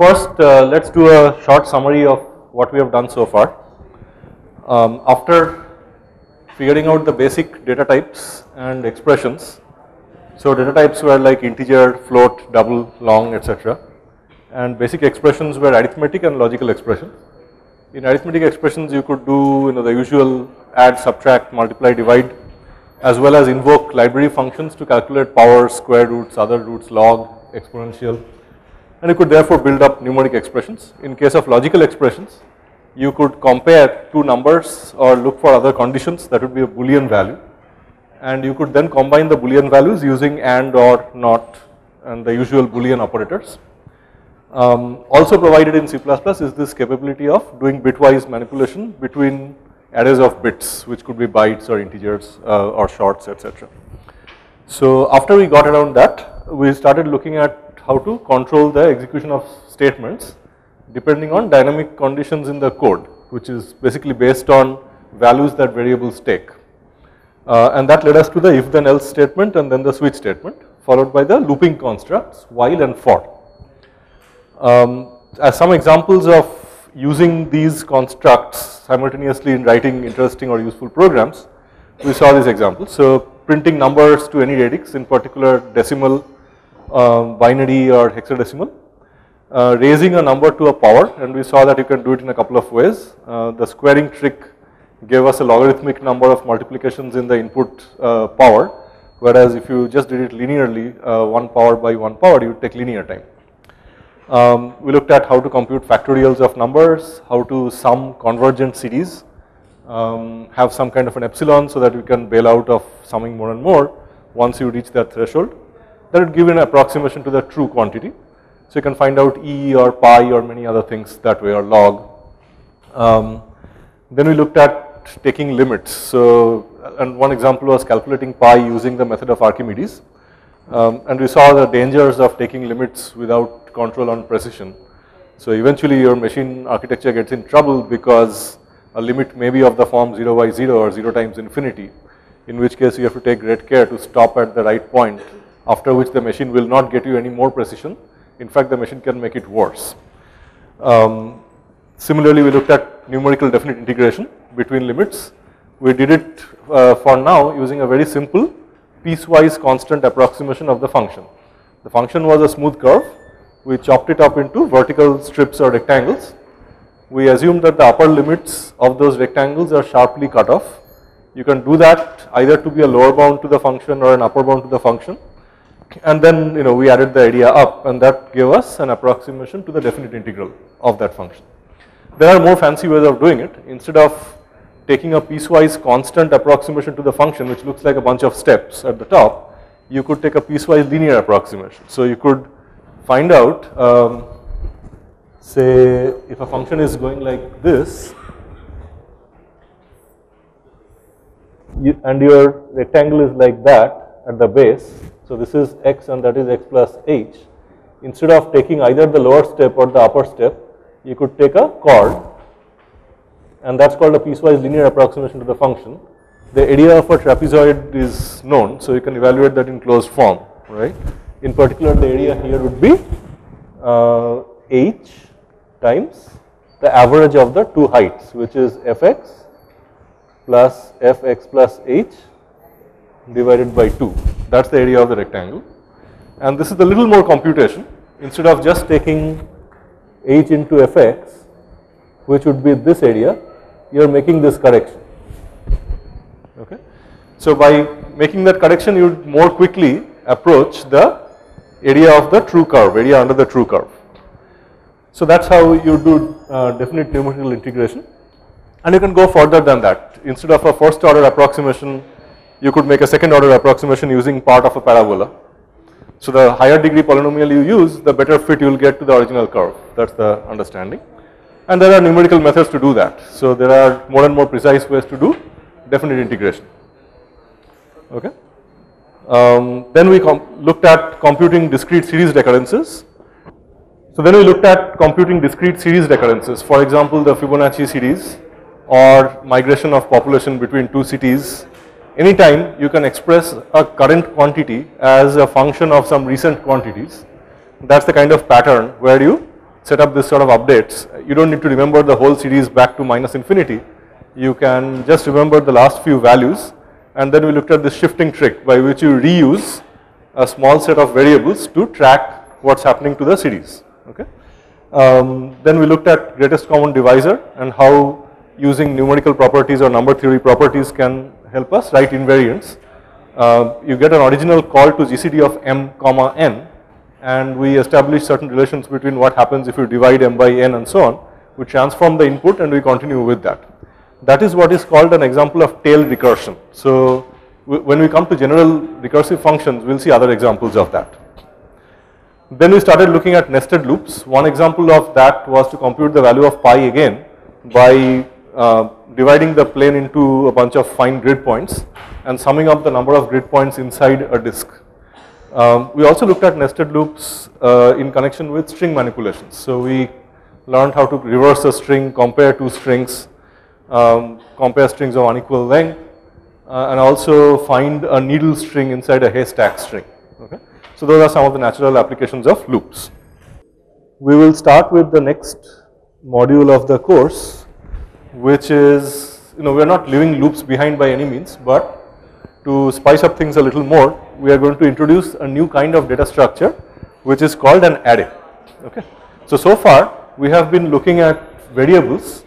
first uh, let's do a short summary of what we have done so far. Um, after figuring out the basic data types and expressions, so data types were like integer, float, double, long, etc. And basic expressions were arithmetic and logical expressions. In arithmetic expressions, you could do you know the usual add, subtract, multiply, divide, as well as invoke library functions to calculate power, square roots, other roots, log, exponential, and you could therefore build up numeric expressions. In case of logical expressions, you could compare two numbers or look for other conditions that would be a boolean value and you could then combine the boolean values using and or not and the usual boolean operators. Um, also provided in C++ is this capability of doing bitwise manipulation between arrays of bits which could be bytes or integers uh, or shorts etc. So after we got around that we started looking at how to control the execution of statements depending on dynamic conditions in the code which is basically based on values that variables take. Uh, and that led us to the if then else statement and then the switch statement followed by the looping constructs while and for. Um, as some examples of using these constructs simultaneously in writing interesting or useful programs, we saw these examples. So printing numbers to any radix in particular decimal, binary or hexadecimal, uh, raising a number to a power and we saw that you can do it in a couple of ways. Uh, the squaring trick gave us a logarithmic number of multiplications in the input uh, power whereas if you just did it linearly uh, 1 power by 1 power you would take linear time. Um, we looked at how to compute factorials of numbers, how to sum convergent series, um, have some kind of an epsilon so that you can bail out of summing more and more once you reach that threshold. That would give an approximation to the true quantity. So you can find out E or pi or many other things that way or log. Um, then we looked at taking limits. So and one example was calculating pi using the method of Archimedes. Um, and we saw the dangers of taking limits without control on precision. So eventually your machine architecture gets in trouble because a limit may be of the form 0 by 0 or 0 times infinity, in which case you have to take great care to stop at the right point, after which the machine will not get you any more precision. In fact, the machine can make it worse. Um, similarly, we looked at numerical definite integration between limits. We did it uh, for now using a very simple piecewise constant approximation of the function. The function was a smooth curve. We chopped it up into vertical strips or rectangles. We assumed that the upper limits of those rectangles are sharply cut off. You can do that either to be a lower bound to the function or an upper bound to the function. And then you know we added the idea up and that gave us an approximation to the definite integral of that function. There are more fancy ways of doing it. Instead of taking a piecewise constant approximation to the function which looks like a bunch of steps at the top, you could take a piecewise linear approximation. So you could find out um, say if a function is going like this you, and your rectangle is like that at the base. So this is x and that is x plus h. Instead of taking either the lower step or the upper step, you could take a chord and that is called a piecewise linear approximation to the function. The area of a trapezoid is known, so you can evaluate that in closed form, right. In particular, the area here would be uh, h times the average of the two heights, which is fx plus fx plus h divided by 2. That is the area of the rectangle. And this is a little more computation. Instead of just taking h into fx, which would be this area, you are making this correction. Okay. So by making that correction, you would more quickly approach the area of the true curve, area under the true curve. So that is how you do uh, definite numerical integration and you can go further than that. Instead of a first order approximation, you could make a second order approximation using part of a parabola. So the higher degree polynomial you use, the better fit you will get to the original curve. That is the understanding and there are numerical methods to do that. So there are more and more precise ways to do definite integration. Okay. Um, then we looked at computing discrete series recurrences. So then we looked at computing discrete series recurrences. For example, the Fibonacci series or migration of population between two cities. Anytime you can express a current quantity as a function of some recent quantities. That's the kind of pattern where you set up this sort of updates, you don't need to remember the whole series back to minus infinity. You can just remember the last few values and then we looked at this shifting trick by which you reuse a small set of variables to track what's happening to the series. Okay. Um, then we looked at greatest common divisor and how using numerical properties or number theory properties can help us write invariants. Uh, you get an original call to GCD of m comma n and we establish certain relations between what happens if you divide m by n and so on. We transform the input and we continue with that. That is what is called an example of tail recursion. So when we come to general recursive functions, we'll see other examples of that. Then we started looking at nested loops. One example of that was to compute the value of pi again by uh, dividing the plane into a bunch of fine grid points and summing up the number of grid points inside a disk. Um, we also looked at nested loops uh, in connection with string manipulations. So we learned how to reverse a string, compare two strings, um, compare strings of unequal length, uh, and also find a needle string inside a haystack string. Okay. So those are some of the natural applications of loops. We will start with the next module of the course, which is, you know, we are not leaving loops behind by any means, but to spice up things a little more, we are going to introduce a new kind of data structure, which is called an array. Okay. So, so far we have been looking at variables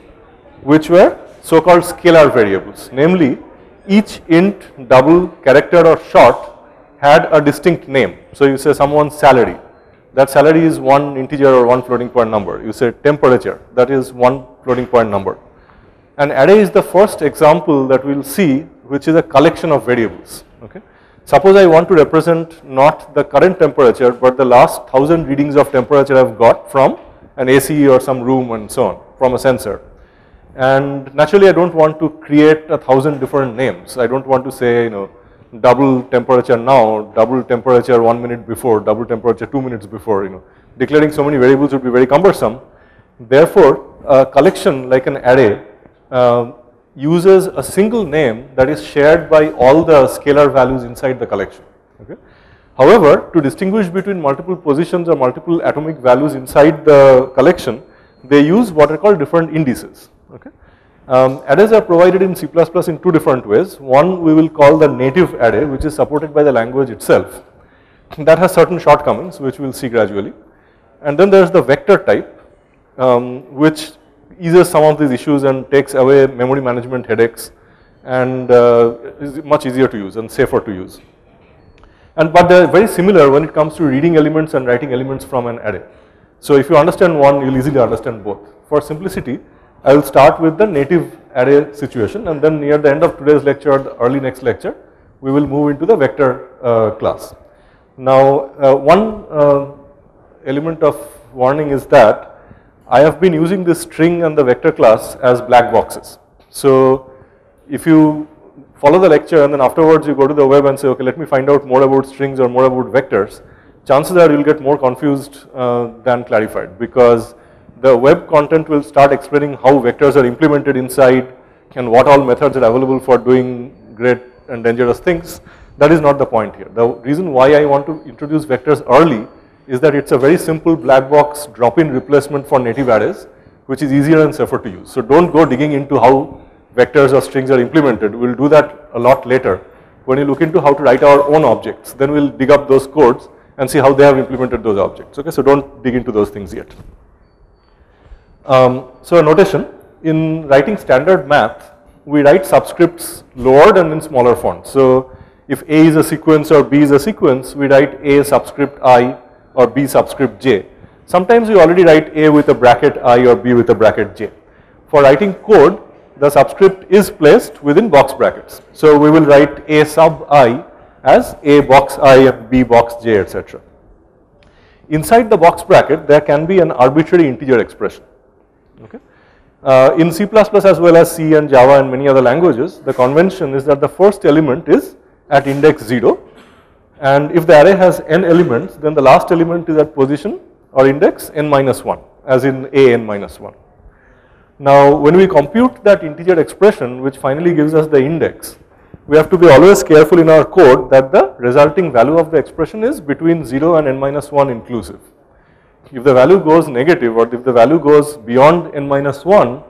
which were so-called scalar variables, namely each int, double, character or short had a distinct name. So you say someone's salary, that salary is one integer or one floating point number. You say temperature, that is one floating point number. An array is the first example that we will see which is a collection of variables. Okay. Suppose I want to represent not the current temperature but the last thousand readings of temperature I have got from an AC or some room and so on from a sensor. And naturally I don't want to create a thousand different names. I don't want to say, you know, double temperature now, double temperature one minute before, double temperature two minutes before, you know. Declaring so many variables would be very cumbersome. Therefore, a collection like an array uh, uses a single name that is shared by all the scalar values inside the collection. Okay. However, to distinguish between multiple positions or multiple atomic values inside the collection, they use what are called different indices. Okay. Um, arrays are provided in C++ in two different ways. One we will call the native array which is supported by the language itself. That has certain shortcomings which we will see gradually. And then there is the vector type um, which eases some of these issues and takes away memory management headaches and uh, is much easier to use and safer to use. And but they are very similar when it comes to reading elements and writing elements from an array. So if you understand one, you will easily understand both. For simplicity, I will start with the native array situation and then near the end of today's lecture, the early next lecture, we will move into the vector uh, class. Now, uh, one uh, element of warning is that I have been using this string and the vector class as black boxes. So, if you follow the lecture and then afterwards you go to the web and say, okay, let me find out more about strings or more about vectors, chances are you'll get more confused uh, than clarified because the web content will start explaining how vectors are implemented inside and what all methods are available for doing great and dangerous things. That is not the point here. The reason why I want to introduce vectors early is that it's a very simple black box drop-in replacement for native arrays which is easier and safer to use. So don't go digging into how vectors or strings are implemented. We'll do that a lot later. When you look into how to write our own objects, then we'll dig up those codes and see how they have implemented those objects. Okay, so don't dig into those things yet. Um, so a notation, in writing standard math, we write subscripts lowered and in smaller font. So if A is a sequence or B is a sequence, we write A subscript I or B subscript J. Sometimes we already write A with a bracket I or B with a bracket J. For writing code, the subscript is placed within box brackets. So we will write A sub I as A box I and B box J, etc. Inside the box bracket, there can be an arbitrary integer expression. Okay. Uh, in C++ as well as C and Java and many other languages, the convention is that the first element is at index 0 and if the array has n elements then the last element is at position or index n minus 1 as in a n minus 1. Now when we compute that integer expression which finally gives us the index, we have to be always careful in our code that the resulting value of the expression is between 0 and n minus 1 inclusive. if the value goes negative or if the value goes beyond n minus 1,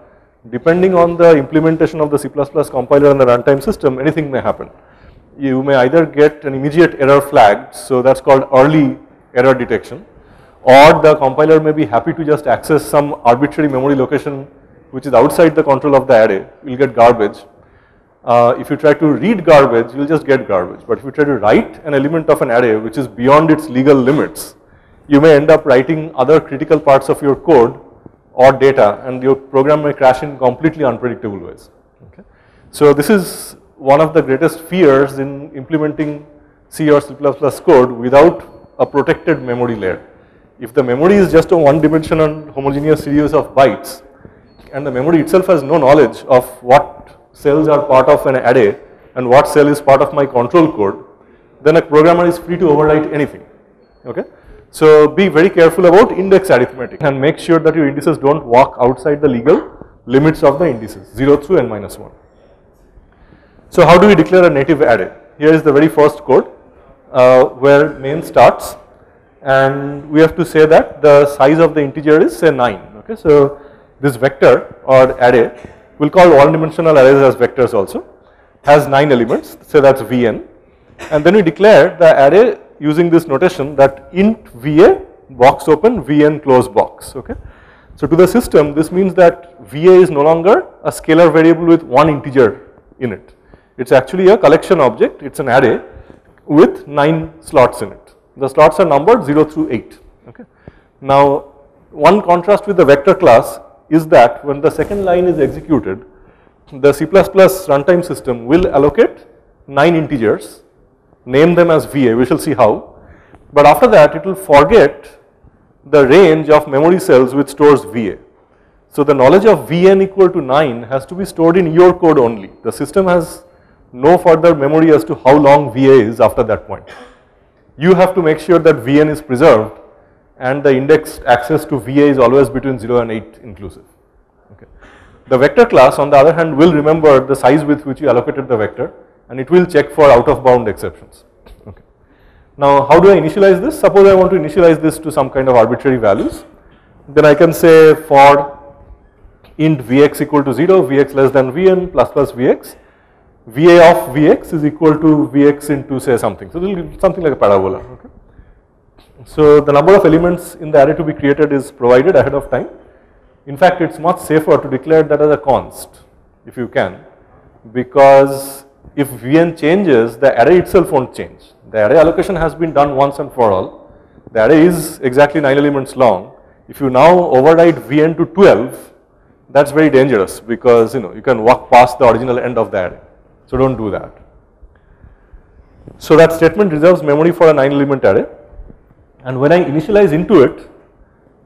depending on the implementation of the C++ compiler and the runtime system, anything may happen. You may either get an immediate error flag, so that's called early error detection, or the compiler may be happy to just access some arbitrary memory location which is outside the control of the array, you will get garbage. Uh, if you try to read garbage, you will just get garbage. But if you try to write an element of an array which is beyond its legal limits, you may end up writing other critical parts of your code or data and your program may crash in completely unpredictable ways. Okay. So this is one of the greatest fears in implementing C or C++ code without a protected memory layer. If the memory is just a one dimensional homogeneous series of bytes and the memory itself has no knowledge of what cells are part of an array and what cell is part of my control code, then a programmer is free to overwrite anything. Okay. So be very careful about index arithmetic and make sure that your indices don't walk outside the legal limits of the indices 0 through n minus 1. So how do we declare a native array? Here is the very first code uh, where main starts and we have to say that the size of the integer is say 9 okay. So this vector or array we will call one dimensional arrays as vectors also has 9 elements say that's vn and then we declare the array using this notation that int VA box open Vn close box okay. So to the system this means that VA is no longer a scalar variable with one integer in it. It is actually a collection object, it is an array with 9 slots in it. The slots are numbered 0 through 8 okay. Now one contrast with the vector class is that when the second line is executed the C++ runtime system will allocate 9 integers name them as VA, we shall see how. But after that it will forget the range of memory cells which stores VA. So the knowledge of Vn equal to 9 has to be stored in your code only. The system has no further memory as to how long VA is after that point. You have to make sure that Vn is preserved and the indexed access to VA is always between 0 and 8 inclusive. Okay. The vector class on the other hand will remember the size with which you allocated the vector and it will check for out of bound exceptions. Okay. Now how do I initialize this? Suppose I want to initialize this to some kind of arbitrary values. Then I can say for int vx equal to 0, vx less than vn plus plus vx, va of vx is equal to vx into say something. So, something like a parabola. Okay. So, the number of elements in the array to be created is provided ahead of time. In fact, it is much safer to declare that as a const if you can because if Vn changes, the array itself won't change. The array allocation has been done once and for all. The array is exactly 9 elements long. If you now override Vn to 12, that's very dangerous because you know you can walk past the original end of the array. So don't do that. So that statement reserves memory for a 9 element array and when I initialize into it,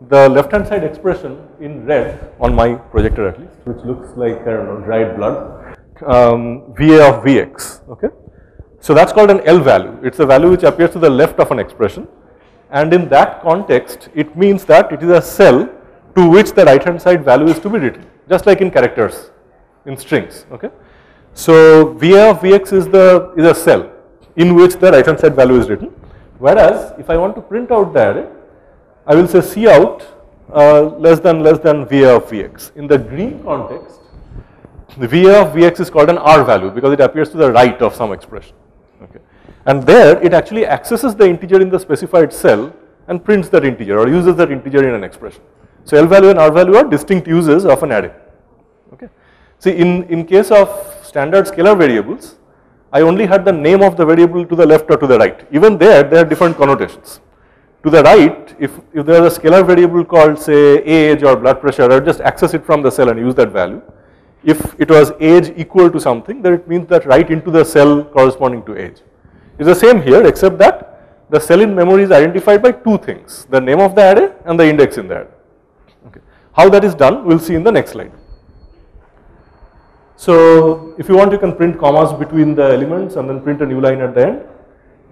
the left hand side expression in red on my projector at least, which looks like I don't know dried blood, um, VA of Vx, okay. So that's called an L value, it's a value which appears to the left of an expression and in that context it means that it is a cell to which the right hand side value is to be written, just like in characters, in strings, okay. So V of Vx is the, is a cell in which the right hand side value is written, whereas if I want to print out the array, I will say cout uh, less than less than V of Vx. In the green context, the VA of Vx is called an R value because it appears to the right of some expression. Okay. And there it actually accesses the integer in the specified cell and prints that integer or uses that integer in an expression. So L value and R value are distinct uses of an array. Okay. See in, in case of standard scalar variables, I only had the name of the variable to the left or to the right. Even there, there are different connotations. To the right, if, if there is a scalar variable called say age or blood pressure, I just access it from the cell and use that value if it was age equal to something then it means that right into the cell corresponding to age. It is the same here except that the cell in memory is identified by two things the name of the array and the index in the array. Okay. How that is done we will see in the next slide. So if you want you can print commas between the elements and then print a new line at the end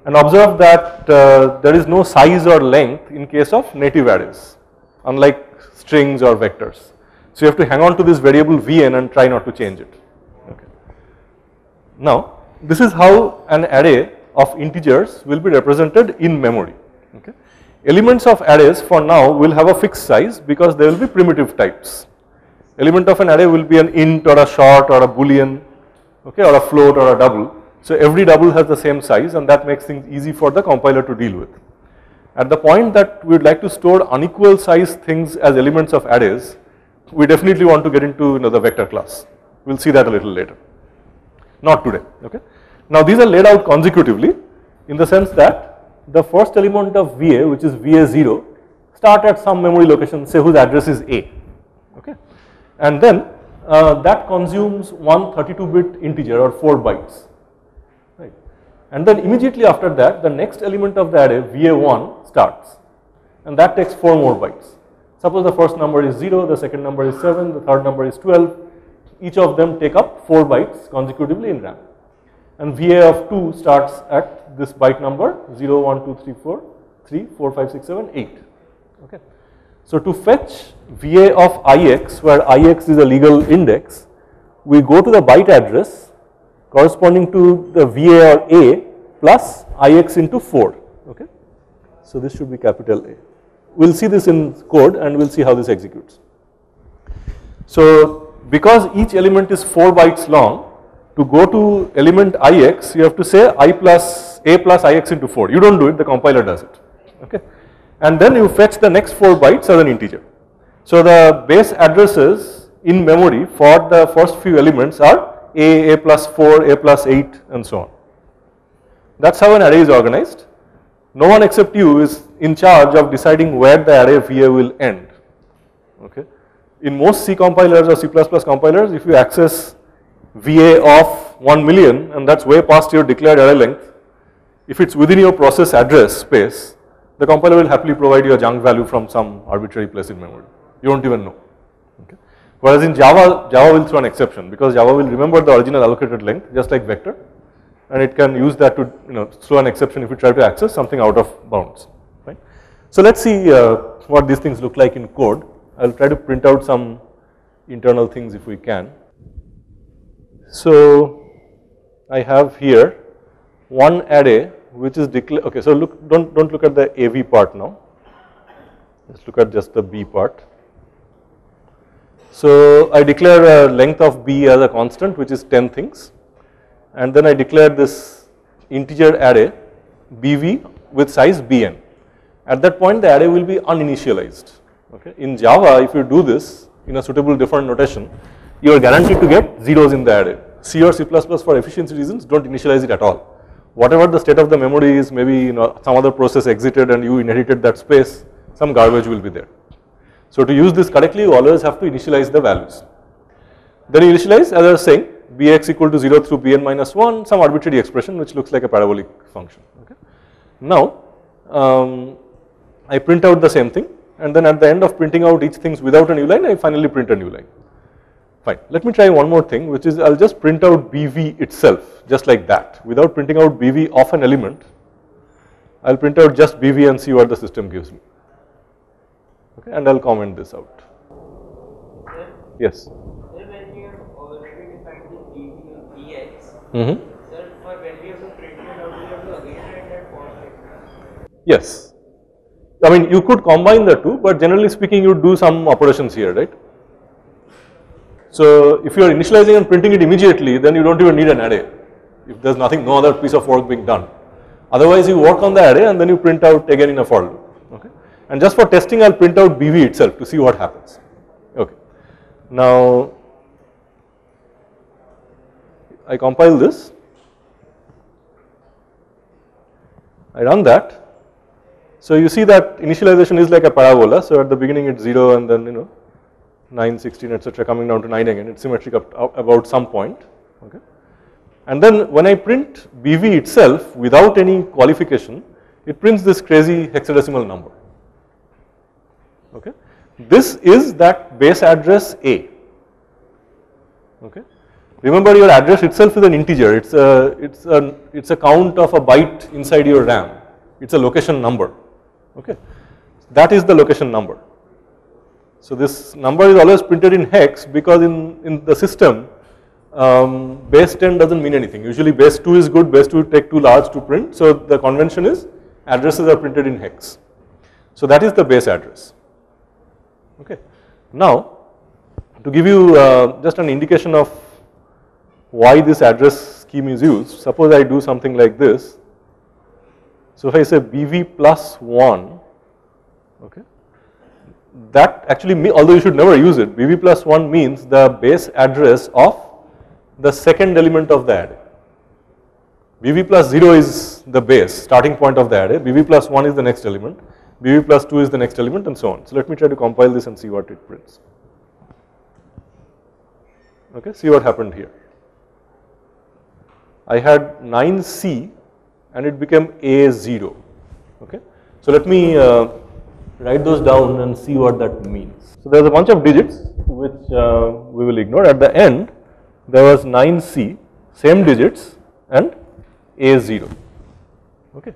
and observe that uh, there is no size or length in case of native arrays unlike strings or vectors. So you have to hang on to this variable vn and try not to change it. Okay. Now this is how an array of integers will be represented in memory. Okay. Elements of arrays for now will have a fixed size because they will be primitive types. Element of an array will be an int or a short or a boolean okay, or a float or a double. So every double has the same size and that makes things easy for the compiler to deal with. At the point that we would like to store unequal size things as elements of arrays, we definitely want to get into you know, the vector class. We will see that a little later, not today. Okay. Now these are laid out consecutively in the sense that the first element of VA which is VA0 start at some memory location say whose address is A okay and then uh, that consumes one 32 bit integer or 4 bytes right and then immediately after that the next element of the array VA1 starts and that takes 4 more bytes. Suppose the first number is 0, the second number is 7, the third number is 12 each of them take up 4 bytes consecutively in RAM and VA of 2 starts at this byte number 0, 1, 2, 3, 4, 3, 4, 5, 6, 7, 8. Okay. So to fetch VA of IX where IX is a legal index, we go to the byte address corresponding to the VA or A plus IX into 4. Okay. So this should be capital A. We will see this in code and we will see how this executes. So because each element is 4 bytes long, to go to element ix, you have to say i plus a plus ix into 4. You don't do it, the compiler does it. Okay, and then you fetch the next 4 bytes as an integer. So the base addresses in memory for the first few elements are a, a plus 4, a plus 8, and so on. That's how an array is organized. No one except you is in charge of deciding where the array VA will end. Okay. In most C compilers or C++ compilers, if you access VA of 1 million and that is way past your declared array length, if it is within your process address space, the compiler will happily provide you a junk value from some arbitrary place in memory. You do not even know. Okay. Whereas in Java, Java will throw an exception because Java will remember the original allocated length just like vector and it can use that to you know throw an exception if you try to access something out of bounds. Right. So let us see uh, what these things look like in code. I will try to print out some internal things if we can. So I have here one array which is declared, okay, so look, don't, don't look at the AV part now, let's look at just the B part. So I declare a length of B as a constant which is 10 things and then I declare this integer array BV with size Bn. At that point the array will be uninitialized, okay. In Java if you do this in a suitable different notation, you are guaranteed to get zeros in the array. C or C++ for efficiency reasons don't initialize it at all. Whatever the state of the memory is, maybe you know some other process exited and you inherited that space, some garbage will be there. So to use this correctly, you always have to initialize the values. Then you initialize, as I was saying, bx equal to 0 through bn minus 1, some arbitrary expression which looks like a parabolic function. Okay. Now, um, I print out the same thing and then at the end of printing out each things without a new line, I finally print a new line. Fine. Let me try one more thing which is I will just print out BV itself just like that without printing out BV of an element. I will print out just BV and see what the system gives me. Okay, and I will comment this out. Sir, Yes. sir, when we already defined the BV of BX, Mm -hmm. sir, for when we have to print it out, we have to again write that for. Yes. I mean you could combine the two but generally speaking you do some operations here right. So if you are initializing and printing it immediately then you do not even need an array if there is nothing no other piece of work being done. Otherwise you work on the array and then you print out again in a for loop okay. And just for testing I will print out BV itself to see what happens okay. Now I compile this, I run that so you see that initialization is like a parabola. So at the beginning it's 0 and then you know 9, 16 etc coming down to 9 again it's symmetric up, up about some point okay. And then when I print BV itself without any qualification it prints this crazy hexadecimal number okay. This is that base address A okay. Remember your address itself is an integer it's a it's a it's a count of a byte inside your RAM it's a location number okay. That is the location number. So this number is always printed in hex because in, in the system um, base 10 does not mean anything. Usually base 2 is good, base 2 take too large to print. So the convention is addresses are printed in hex. So that is the base address. Okay. Now, to give you uh, just an indication of why this address scheme is used, suppose I do something like this. So if I say BV plus 1, okay, that actually, although you should never use it, BV plus 1 means the base address of the second element of the array. BV plus 0 is the base, starting point of the array, BV plus 1 is the next element, BV plus 2 is the next element and so on. So let me try to compile this and see what it prints. Okay, see what happened here. I had 9C and it became A0. Okay, so let me uh, write those down and see what that means. So there's a bunch of digits which uh, we will ignore. At the end, there was 9C, same digits and A0. Okay.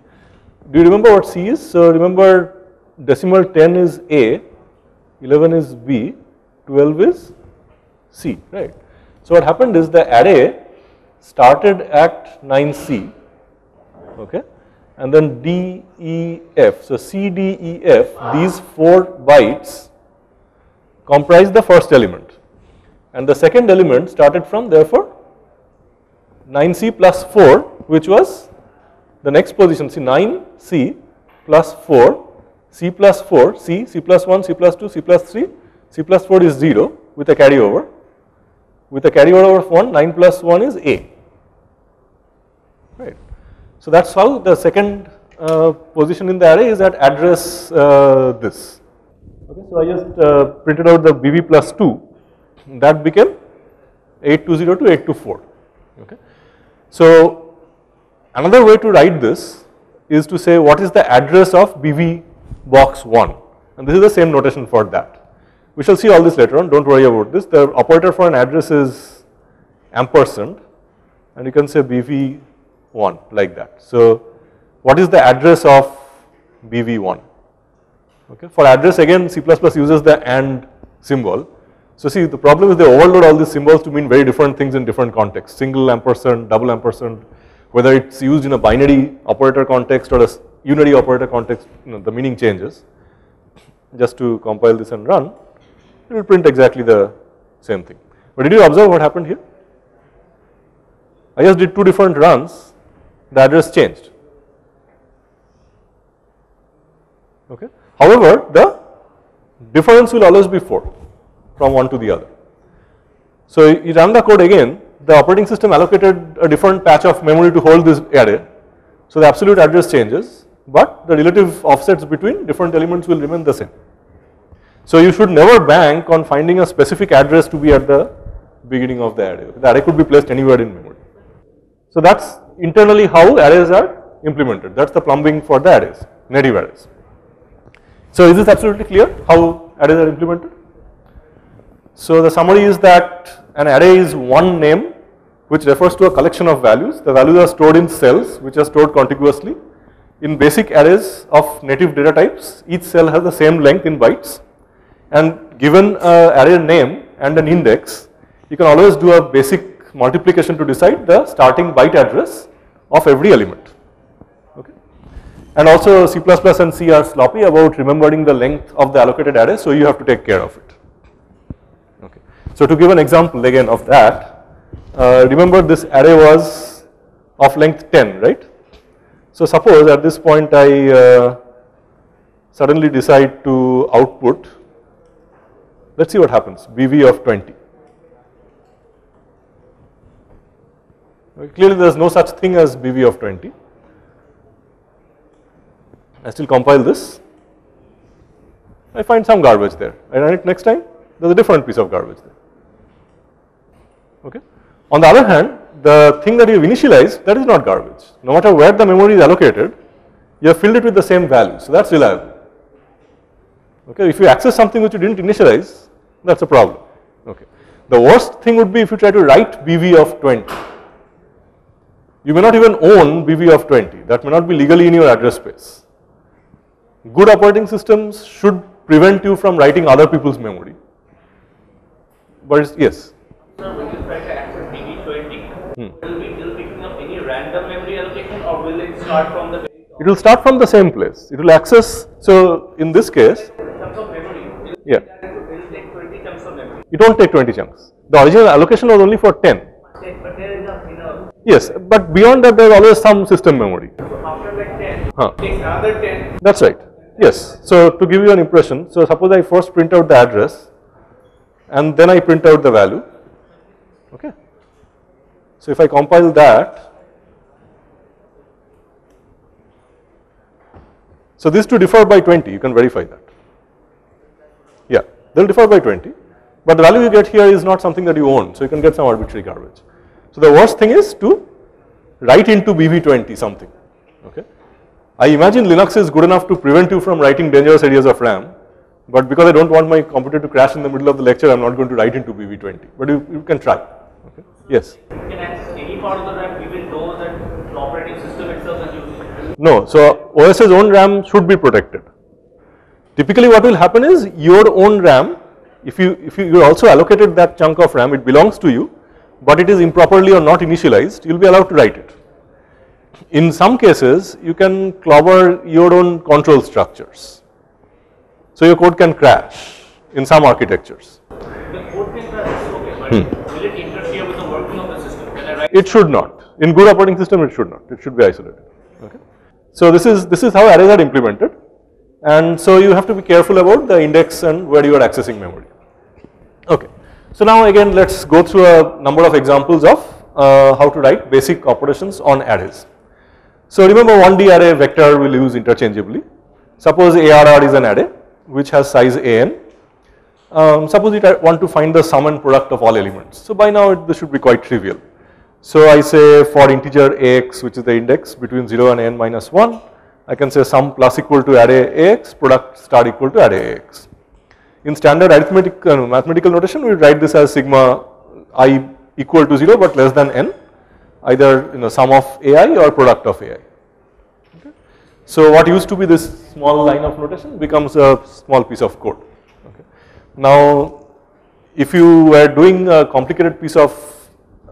Do you remember what C is? So remember decimal 10 is A, 11 is B, 12 is C, right. So what happened is the array started at 9C, okay, and then D, E, F. So C, D, E, F, these four bytes comprise the first element and the second element started from therefore 9C plus 4 which was the next position, see 9C plus 4, C plus 4, C, C plus 1, C plus 2, C plus 3, C plus 4 is 0 with a carryover. With a carryover of 1, 9 plus 1 is A, right. So that is how the second uh, position in the array is at address uh, this. Okay, so I just uh, printed out the BV plus 2 that became 820 to 824. Okay. So another way to write this is to say what is the address of BV box 1 and this is the same notation for that. We shall see all this later on, do not worry about this. The operator for an address is ampersand and you can say BV1 like that. So what is the address of BV1? Okay. For address again C++ uses the AND symbol. So see the problem is they overload all these symbols to mean very different things in different contexts, single ampersand, double ampersand, whether it is used in a binary operator context or a unary operator context, you know, the meaning changes. Just to compile this and run, it will print exactly the same thing. But did you observe what happened here? I just did two different runs, the address changed. Okay. However, the difference will always be 4 from one to the other. So you run the code again, the operating system allocated a different patch of memory to hold this array. So the absolute address changes, but the relative offsets between different elements will remain the same. So you should never bank on finding a specific address to be at the beginning of the array. The array could be placed anywhere in memory. So that is internally how arrays are implemented. That is the plumbing for the arrays, native arrays. So is this absolutely clear how arrays are implemented? So the summary is that an array is one name which refers to a collection of values. The values are stored in cells which are stored contiguously. In basic arrays of native data types, each cell has the same length in bytes and given a array name and an index, you can always do a basic multiplication to decide the starting byte address of every element. Okay. And also C++ and C are sloppy about remembering the length of the allocated array, so you have to take care of it. Okay. So to give an example again of that, uh, remember this array was of length 10, right? So suppose at this point I uh, suddenly decide to output, let us see what happens, BV of 20. Clearly there is no such thing as BV of 20. I still compile this. I find some garbage there. I run it next time, there is a different piece of garbage there. Okay. On the other hand, the thing that you have initialized that is not garbage. No matter where the memory is allocated, you have filled it with the same value. So that is reliable. Okay. If you access something which you did not initialize, that is a problem. Okay. The worst thing would be if you try to write BV of 20. You may not even own BV of 20, that may not be legally in your address space. Good operating systems should prevent you from writing other people's memory. But yes. Sir, when you try to access DB20, Hmm. will will picking up any random memory allocation or will it start from the very? It will start from the same place. It will access, so in this case, In terms of memory, yeah, it will take 20 chunks of memory. it won't take 20 chunks. The original allocation was only for 10. Take- But there is a, you know, Yes, but beyond that there is always some system memory. so after like 10, Huh. takes another 10. That's right. Yes. So to give you an impression, so suppose I first print out the address and then I print out the value. Okay. So if I compile that, so these two differ by 20, you can verify that. Yeah, they'll differ by 20, but the value you get here is not something that you own, so you can get some arbitrary garbage. So the worst thing is to write into BV20 something. Okay. I imagine Linux is good enough to prevent you from writing dangerous areas of RAM, but because I don't want my computer to crash in the middle of the lecture, I'm not going to write into BV20, but you, you can try. Okay. Yes. You can access any part of the RAM even though that the operating system itself is using. No, so OS's own RAM should be protected. Typically what will happen is your own RAM, if you if you, you also allocated that chunk of RAM, it belongs to you, but it is improperly or not initialized, you will be allowed to write it. In some cases, you can clobber your own control structures. So your code can crash in some architectures. The code can crash, okay, Hmm. will it interfere with the working of the system? Can I write? It should not. In good operating system, it should not. It should be isolated. Okay. So this is this is how arrays are implemented, and so you have to be careful about the index and where you are accessing memory. Okay. So now again, let's go through a number of examples of uh, how to write basic operations on arrays. So remember 1D array vector we'll use interchangeably. Suppose ARR is an array which has size an. Um, suppose you want to find the sum and product of all elements. So by now it, this should be quite trivial. So I say for integer ax which is the index between 0 and n minus 1, I can say sum plus equal to array ax, product star equal to array ax. In standard arithmetic uh, mathematical notation we write this as sigma i equal to 0 but less than n either you know sum of ai or product of ai. So what used to be this small line of notation becomes a small piece of code. Okay. Now if you were doing a complicated piece of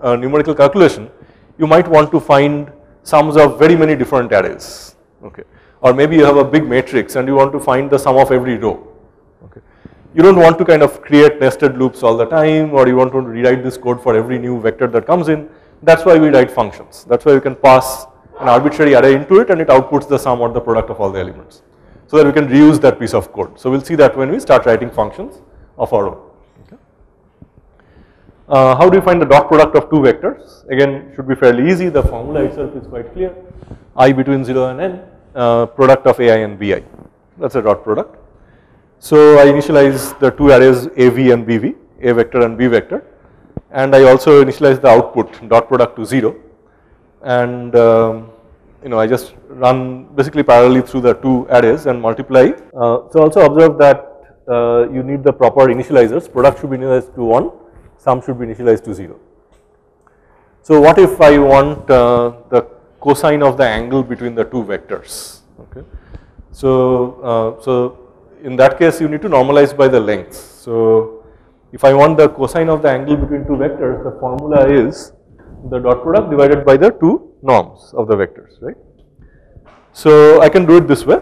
uh, numerical calculation, you might want to find sums of very many different arrays, okay. Or maybe you have a big matrix and you want to find the sum of every row. You don't want to kind of create nested loops all the time or you want to rewrite this code for every new vector that comes in. That's why we write functions. That's why we can pass an arbitrary array into it and it outputs the sum or the product of all the elements. So that we can reuse that piece of code. So we'll see that when we start writing functions of our own. Uh, how do you find the dot product of two vectors? Again, should be fairly easy. The formula itself is quite clear. i between 0 and n, uh, product of ai and bi. That's a dot product. So I initialize the two arrays av and bv, a vector and b vector, and I also initialize the output dot product to 0, and um, you know I just run basically parallelly through the two arrays and multiply. Uh, so also observe that uh, you need the proper initializers. Product should be initialized to 1 sum should be initialized to 0. So what if I want uh, the cosine of the angle between the two vectors, okay. So, uh, so in that case you need to normalize by the lengths. So if I want the cosine of the angle between two vectors, the formula is the dot product divided by the two norms of the vectors, right. So I can do it this way.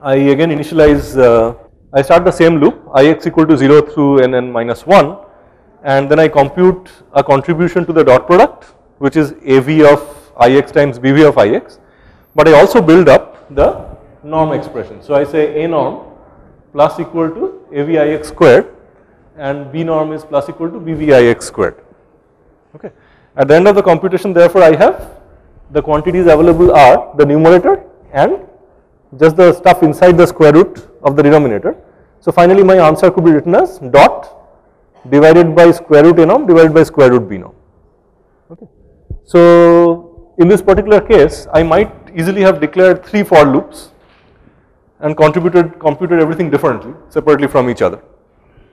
I again initialize, uh, I start the same loop, ix equal to 0 through nn minus 1 and then I compute a contribution to the dot product which is AV of Ix times BV of Ix, but I also build up the norm expression. So I say A norm plus equal to AV Ix squared and B norm is plus equal to BV Ix squared. Okay. At the end of the computation therefore I have the quantities available are the numerator and just the stuff inside the square root of the denominator. So finally my answer could be written as dot divided by square root a norm divided by square root b norm. Okay. So in this particular case, I might easily have declared three for loops and contributed computed everything differently, separately from each other.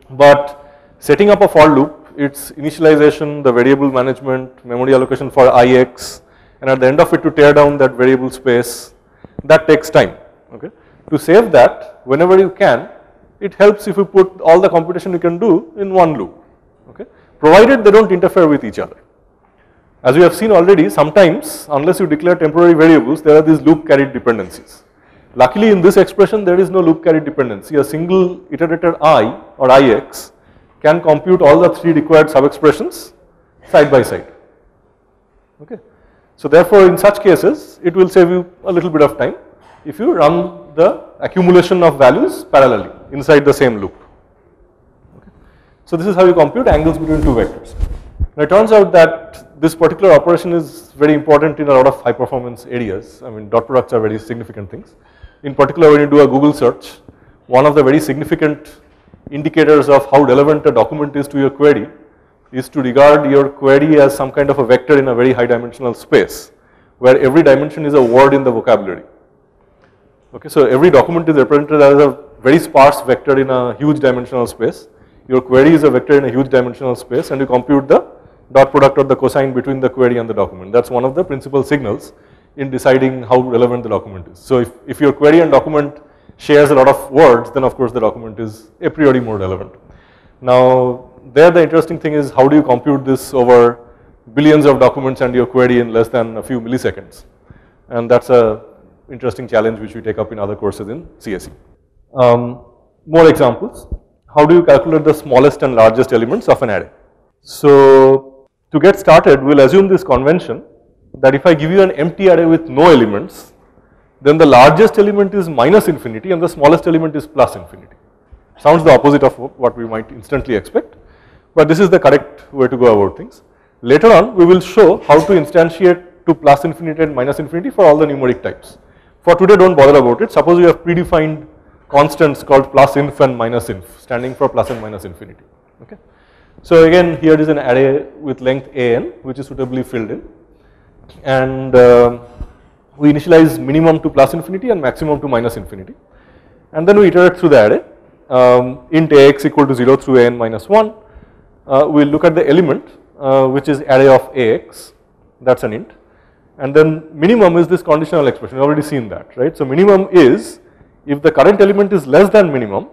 But setting up a for loop, its initialization, the variable management, memory allocation for ix, and at the end of it to tear down that variable space, that takes time. Okay. To save that, whenever you can, it helps if you put all the computation you can do in one loop, okay, provided they don't interfere with each other. as we have seen already, sometimes unless you declare temporary variables, there are these loop carried dependencies. Luckily in this expression there is no loop carry dependency. A single iterated i or ix can compute all the three required sub-expressions side by side. Okay. So therefore in such cases it will save you a little bit of time if you run the accumulation of values parallelly inside the same loop. Okay. So this is how you compute angles between two vectors. Now it turns out that this particular operation is very important in a lot of high performance areas. I mean dot products are very significant things. In particular when you do a Google search, one of the very significant indicators of how relevant a document is to your query is to regard your query as some kind of a vector in a very high dimensional space where every dimension is a word in the vocabulary. Okay, so every document is represented as a very sparse vector in a huge dimensional space. Your query is a vector in a huge dimensional space and you compute the dot product or the cosine between the query and the document. That is one of the principal signals in deciding how relevant the document is. So if, if your query and document shares a lot of words, then of course the document is a priori more relevant. Now there the interesting thing is how do you compute this over billions of documents and your query in less than a few milliseconds. And that is a interesting challenge which we take up in other courses in CSE. Um, more examples, how do you calculate the smallest and largest elements of an array? So to get started, we will assume this convention that if I give you an empty array with no elements, then the largest element is minus infinity and the smallest element is plus infinity. Sounds the opposite of what we might instantly expect, but this is the correct way to go about things. Later on, we will show how to instantiate to plus infinity and minus infinity for all the numeric types. For today, don't bother about it. Suppose you have predefined constants called plus inf and minus inf, standing for plus and minus infinity. Okay. So again, here is an array with length an, which is suitably filled in, and uh, we initialize minimum to plus infinity and maximum to minus infinity, and then we iterate through the array. Um, int ax equal to 0 through an minus 1. Uh, we look at the element uh, which is array of ax, that is an int, and then minimum is this conditional expression, we have already seen that, right. So minimum is if the current element is less than minimum,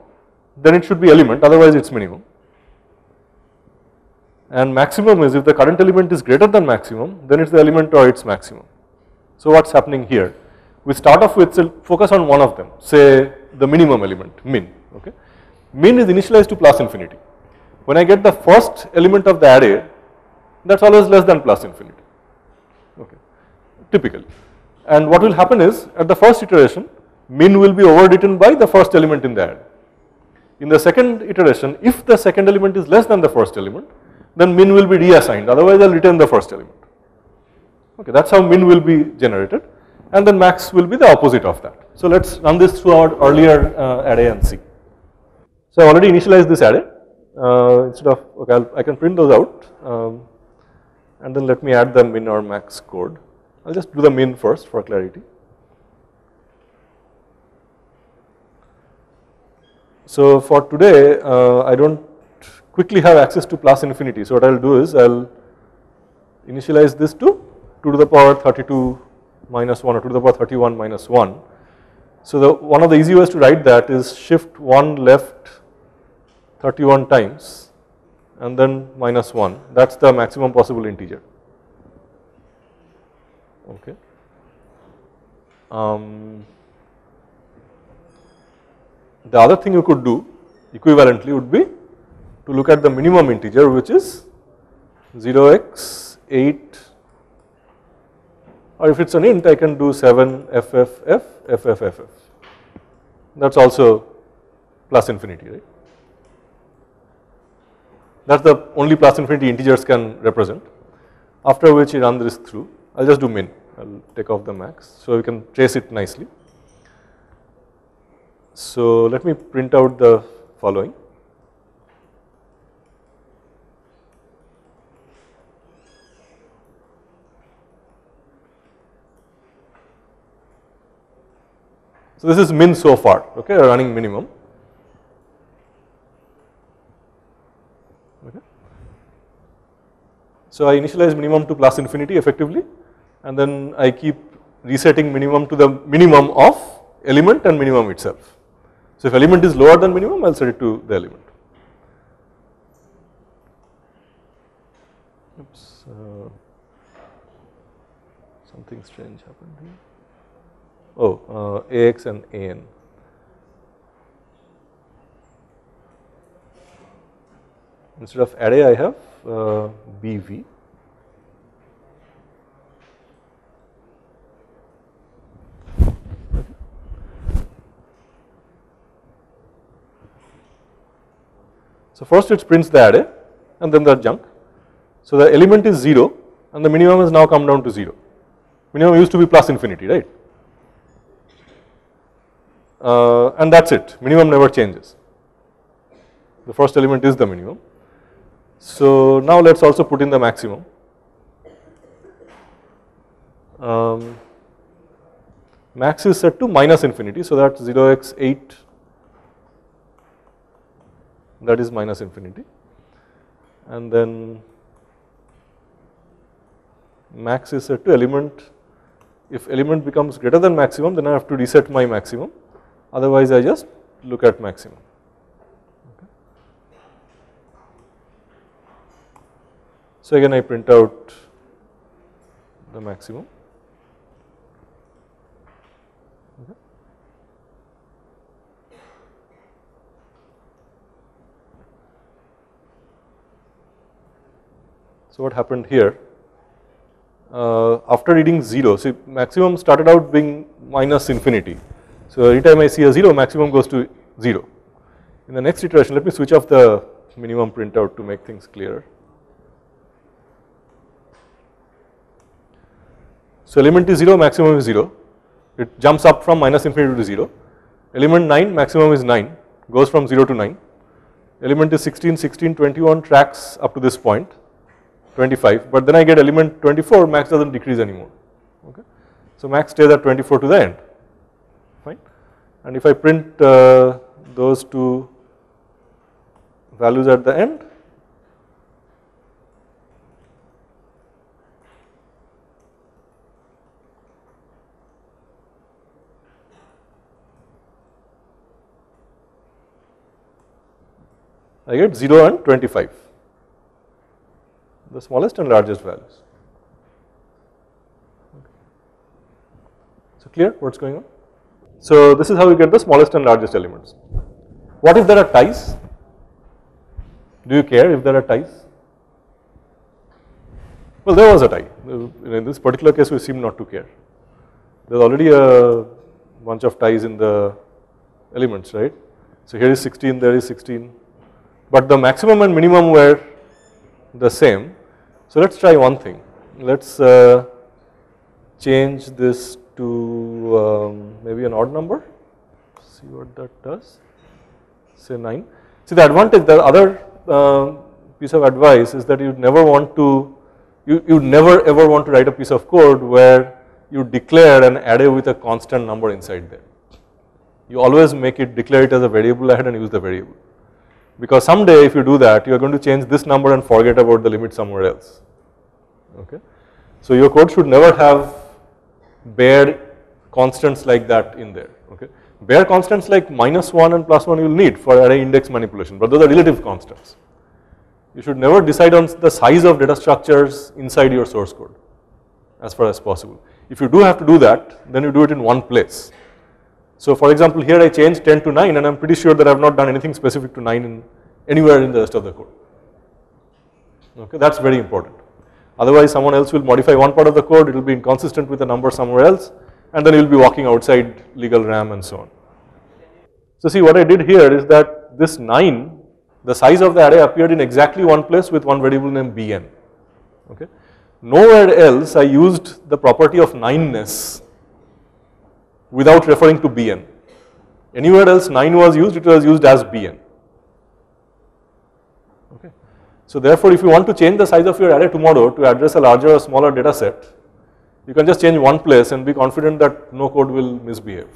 then it should be element, otherwise it is minimum. And maximum is if the current element is greater than maximum, then it is the element or its maximum. So what is happening here? We start off with focus on one of them, say the minimum element, min, okay. Min is initialized to plus infinity. When I get the first element of the array, that is always less than plus infinity, okay, typically. And what will happen is, at the first iteration, min will be overwritten by the first element in the array. In the second iteration, if the second element is less than the first element, then min will be reassigned, otherwise I will retain the first element. Okay, that is how min will be generated and then max will be the opposite of that. So let us run this through our earlier uh, array and see. So I already initialized this array uh, instead of, okay, I'll, i can print those out um, and then let me add the min or max code. I will just do the min first for clarity. So for today, uh, I do not quickly have access to plus infinity. So what I will do is I will initialize this to 2 to the power 32 minus 1 or 2 to the power 31 minus 1. So the one of the easy ways to write that is shift 1 left 31 times and then minus 1 that is the maximum possible integer okay. Um, the other thing you could do equivalently would be to look at the minimum integer which is 0x 8 or if it is an int I can do 7 FFF FFFF that is also plus infinity right. That is the only plus infinity integers can represent after which you run this through I will just do min I will take off the max so we can trace it nicely. So let me print out the following. So this is min so far, okay, running minimum. Okay. So I initialize minimum to plus infinity effectively and then I keep resetting minimum to the minimum of element and minimum itself. So if element is lower than minimum, I will set it to the element. Oops. Uh, something strange happened here. Oh, uh, AX and AN. Instead of array I have uh, BV. So first it prints the array and then the junk. So the element is 0 and the minimum has now come down to 0. Minimum used to be plus infinity, right? Uh, and that's it, minimum never changes. The first element is the minimum. So now let's also put in the maximum. Um, max is set to minus infinity, so that's 0x8 that is minus infinity and then max is set to element if element becomes greater than maximum then I have to reset my maximum otherwise I just look at maximum. Okay. So again I print out the maximum. So what happened here? Uh, after reading 0, see maximum started out being minus infinity. So every time I see a 0, maximum goes to 0. In the next iteration, let me switch off the minimum printout to make things clearer. So element is 0, maximum is 0. It jumps up from minus infinity to 0. Element 9, maximum is 9, goes from 0 to 9. Element is 16, 16, 21 tracks up to this 25, but then I get element 24, max doesn't decrease anymore. Okay. So max stays at 24 to the end. And if I print uh, those two values at the end, I get 0 and 25 the smallest and largest values. So clear what's going on? So this is how you get the smallest and largest elements. What if there are ties? Do you care if there are ties? Well, there was a tie. In this particular case, we seem not to care. There's already a bunch of ties in the elements, right? So here is 16, there is 16. But the maximum and minimum were the same. So let's try one thing. Let's uh, change this to um, maybe an odd number. See what that does. Say 9. See the advantage, the other uh, piece of advice is that you'd never want to, you, you never ever want to write a piece of code where you declare an array with a constant number inside there. You always make it declare it as a variable ahead and use the variable because someday if you do that you are going to change this number and forget about the limit somewhere else okay. So your code should never have bare constants like that in there okay. Bare constants like minus 1 and plus 1 you will need for array index manipulation but those are relative constants. You should never decide on the size of data structures inside your source code as far as possible. If you do have to do that then you do it in one place so for example, here I changed 10 to 9 and I am pretty sure that I have not done anything specific to 9 in anywhere in the rest of the code. Okay, that is very important. Otherwise someone else will modify one part of the code, it will be inconsistent with the number somewhere else and then you will be walking outside legal RAM and so on. So see what I did here is that this 9, the size of the array appeared in exactly one place with one variable named bn. Okay. Nowhere else I used the property of 9ness without referring to Bn. Anywhere else 9 was used, it was used as Bn. Okay. So therefore, if you want to change the size of your array tomorrow to address a larger or smaller data set, you can just change one place and be confident that no code will misbehave.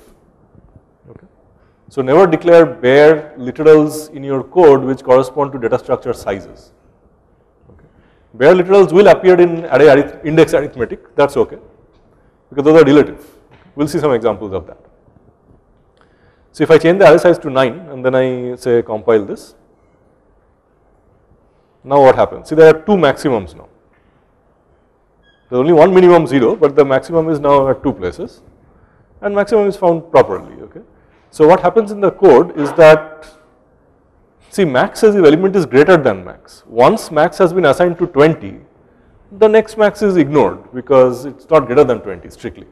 Okay. So never declare bare literals in your code which correspond to data structure sizes. Okay. Bare literals will appear in array arith index arithmetic, that is okay, because those are relative. We will see some examples of that. So if I change the array size to 9 and then I say compile this, now what happens? See there are two maximums now. There is only one minimum 0, but the maximum is now at two places and maximum is found properly. Okay. So, what happens in the code is that see max as if element is greater than max. Once max has been assigned to 20, the next max is ignored because it is not greater than 20 strictly.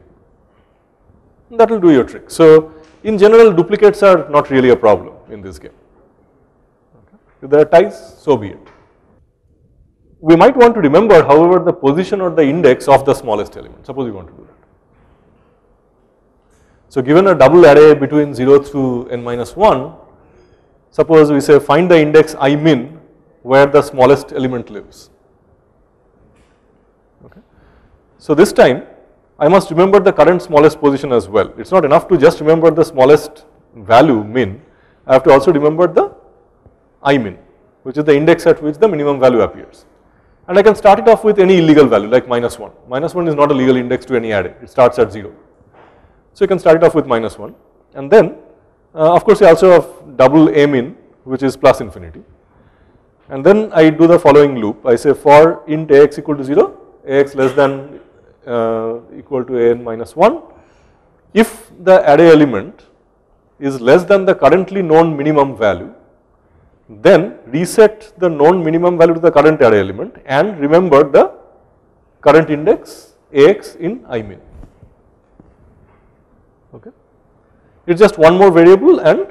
That will do your trick. So, in general duplicates are not really a problem in this game. Okay. If there are ties, so be it. We might want to remember however the position or the index of the smallest element, suppose you want to do that. So, given a double array between 0 through n minus 1, suppose we say find the index i min where the smallest element lives. Okay. So, this time I must remember the current smallest position as well. It is not enough to just remember the smallest value min, I have to also remember the i min which is the index at which the minimum value appears. And I can start it off with any illegal value like minus 1. Minus 1 is not a legal index to any array, it starts at 0. So you can start it off with minus 1 and then uh, of course you also have double a min which is plus infinity. And then I do the following loop, I say for int ax equal to 0, ax less than uh, equal to an minus 1 if the array element is less than the currently known minimum value then reset the known minimum value to the current array element and remember the current index ax in i min okay it is just one more variable and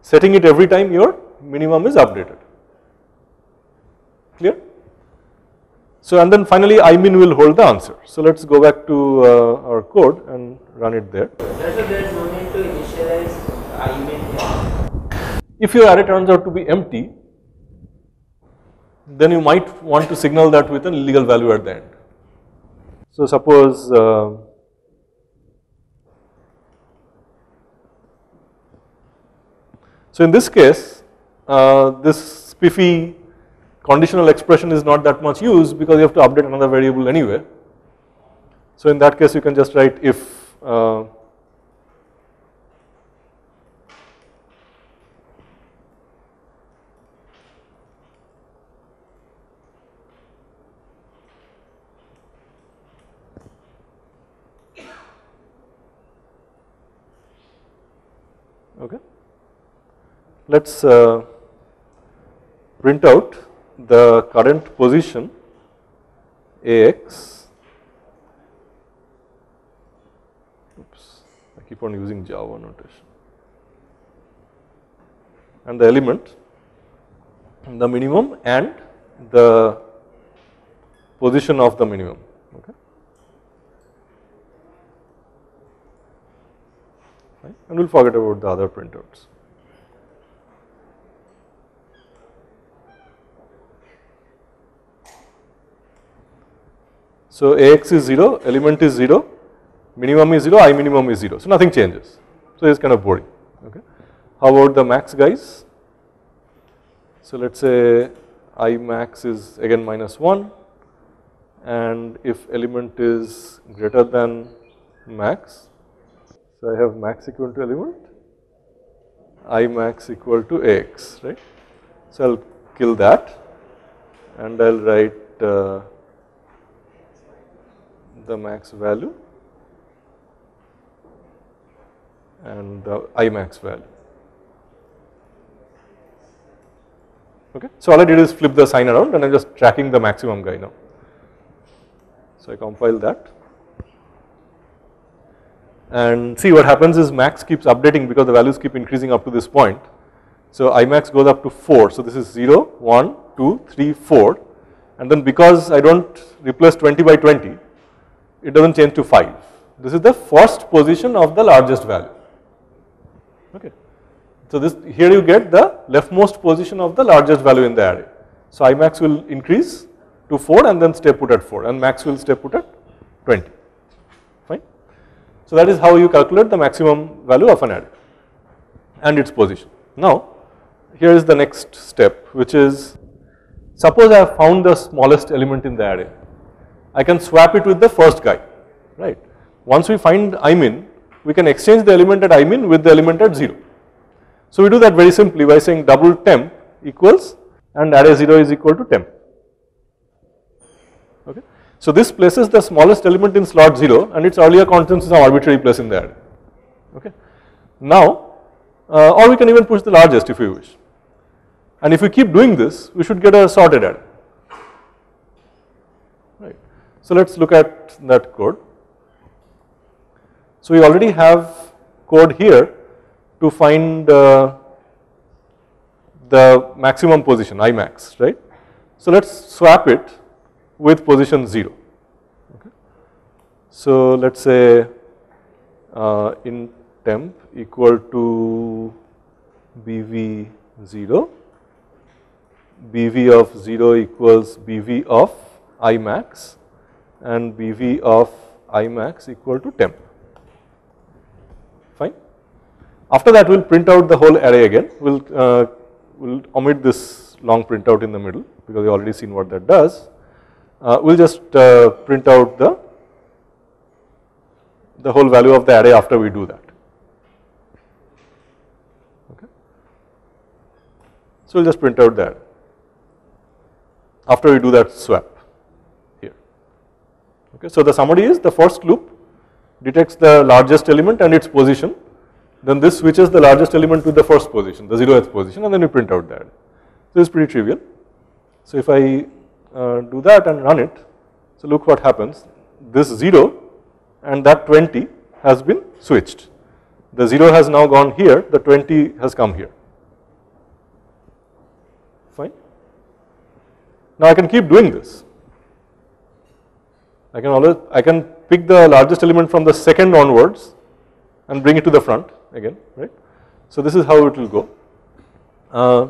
setting it every time your minimum is updated clear so, and then finally I min will hold the answer. So, let us go back to uh, our code and run it there. So there is no need to initialize I min. If your array turns out to be empty, then you might want to signal that with an illegal value at the end. So, suppose uh, so in this case uh, this spiffy conditional expression is not that much used because you have to update another variable anyway. So in that case you can just write if uh, okay. Let us uh, print out the current position Ax, oops, I keep on using Java notation, and the element, the minimum and the position of the minimum. Okay. And we will forget about the other printouts. So Ax is 0, element is 0, minimum is 0, I minimum is 0. So nothing changes. So it's kind of boring. Okay. How about the max guys? So let's say I max is again minus 1 and if element is greater than max, so I have max equal to element, I max equal to Ax, right. So I'll kill that and I'll write uh, the max value and the I max value. Okay. So, all I did is flip the sign around and I am just tracking the maximum guy now. So, I compile that and see what happens is max keeps updating because the values keep increasing up to this point. So, I max goes up to 4. So, this is 0, 1, 2, 3, 4 and then because I do not replace 20 by 20 it does not change to 5. This is the first position of the largest value. Okay. So, this here you get the leftmost position of the largest value in the array. So, I max will increase to 4 and then stay put at 4 and max will stay put at 20 fine. So, that is how you calculate the maximum value of an array and its position. Now, here is the next step which is suppose I have found the smallest element in the array I can swap it with the first guy, right. Once we find I min, we can exchange the element at I min with the element at 0. So we do that very simply by saying double temp equals and array 0 is equal to temp. Okay. So this places the smallest element in slot 0 and its earlier contents is some arbitrary place in the array. Okay. Now, uh, or we can even push the largest if we wish. And if we keep doing this, we should get a sorted array. Right. So let us look at that code. So we already have code here to find uh, the maximum position I max, right. So let us swap it with position 0. Okay. So let us say uh, in temp equal to BV 0, BV of 0 equals BV of I max and BV of I max equal to temp. Fine. After that we will print out the whole array again, we will uh, we'll omit this long printout in the middle because we already seen what that does. Uh, we'll just uh, print out the the whole value of the array after we do that. Okay. So we'll just print out that after we do that swap. Okay. So the summary is the first loop detects the largest element and its position then this switches the largest element to the first position, the 0th position and then we print out that. This is pretty trivial. So if I uh, do that and run it, so look what happens, this 0 and that 20 has been switched. The 0 has now gone here, the 20 has come here. Fine. Now I can keep doing this. I can always, I can pick the largest element from the second onwards and bring it to the front again, right. So this is how it will go. Uh,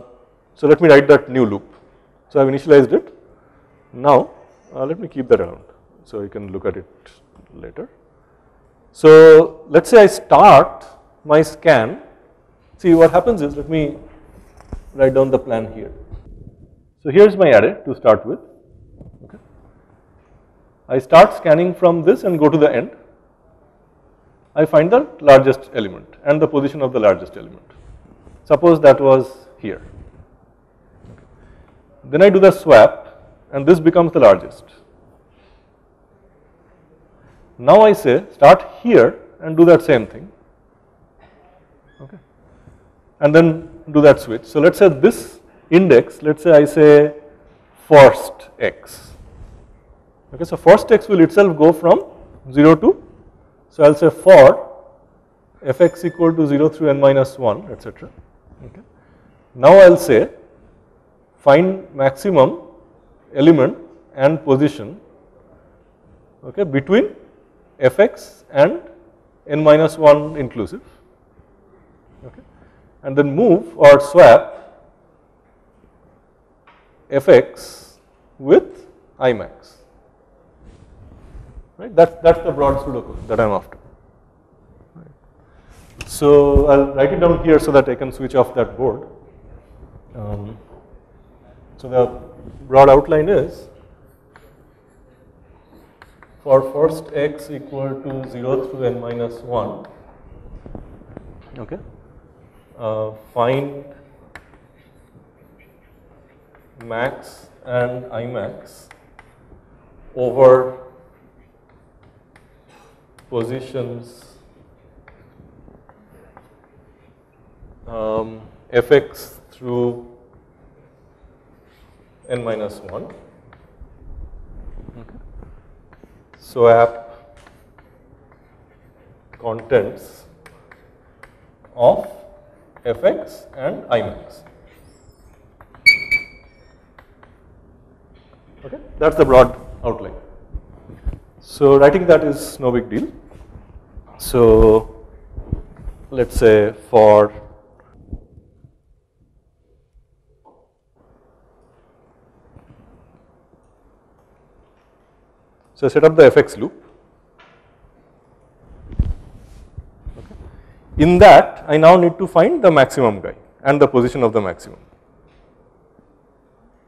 so let me write that new loop. So I have initialized it. Now uh, let me keep that around so you can look at it later. So let us say I start my scan. See what happens is let me write down the plan here. So here is my array to start with. I start scanning from this and go to the end. I find the largest element and the position of the largest element. Suppose that was here. Then I do the swap and this becomes the largest. Now I say start here and do that same thing okay and then do that switch. So let us say this index let us say I say first x okay so first x will itself go from 0 to so I will say for fx equal to 0 through n minus 1 etc okay. Now I will say find maximum element and position okay between fx and n minus 1 inclusive. Okay. And then move or swap fx with imax right? That that's the broad pseudocode that i'm after. Right. so i'll write it down here so that i can switch off that board. Um, so the broad outline is for first x equal to 0 through n minus 1, okay, uh, find max and Imax over positions um, fx through n minus 1. Okay swap contents of fx and imax. Okay, that is the broad outline. So writing that is no big deal. So let us say for So, set up the fx loop. Okay. In that, I now need to find the maximum guy and the position of the maximum.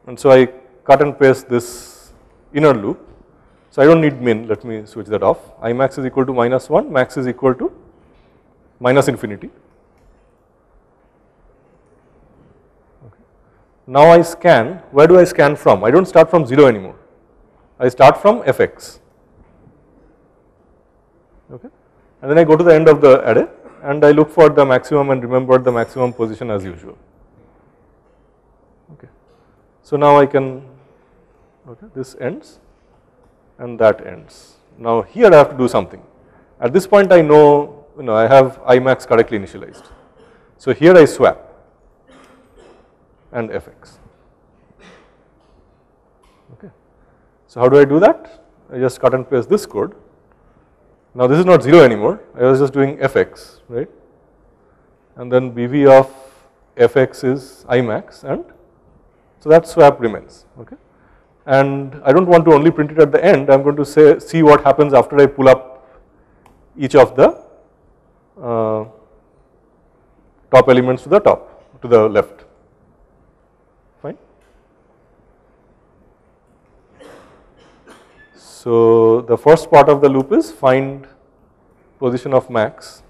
And so, I cut and paste this inner loop. So, I do not need min, let me switch that off. I max is equal to minus 1, max is equal to minus infinity. Okay. Now, I scan, where do I scan from? I do not start from 0 anymore. I start from fx okay and then I go to the end of the array and I look for the maximum and remember the maximum position as usual okay. So now I can okay this ends and that ends. Now here I have to do something at this point I know you know I have Imax correctly initialized. So here I swap and fx okay. So how do I do that? I just cut and paste this code now this is not 0 anymore, I was just doing fx, right? And then bv of fx is imax and so that swap remains, okay? And I don't want to only print it at the end, I am going to say see what happens after I pull up each of the uh, top elements to the top, to the left, fine? So the first part of the loop is find position of max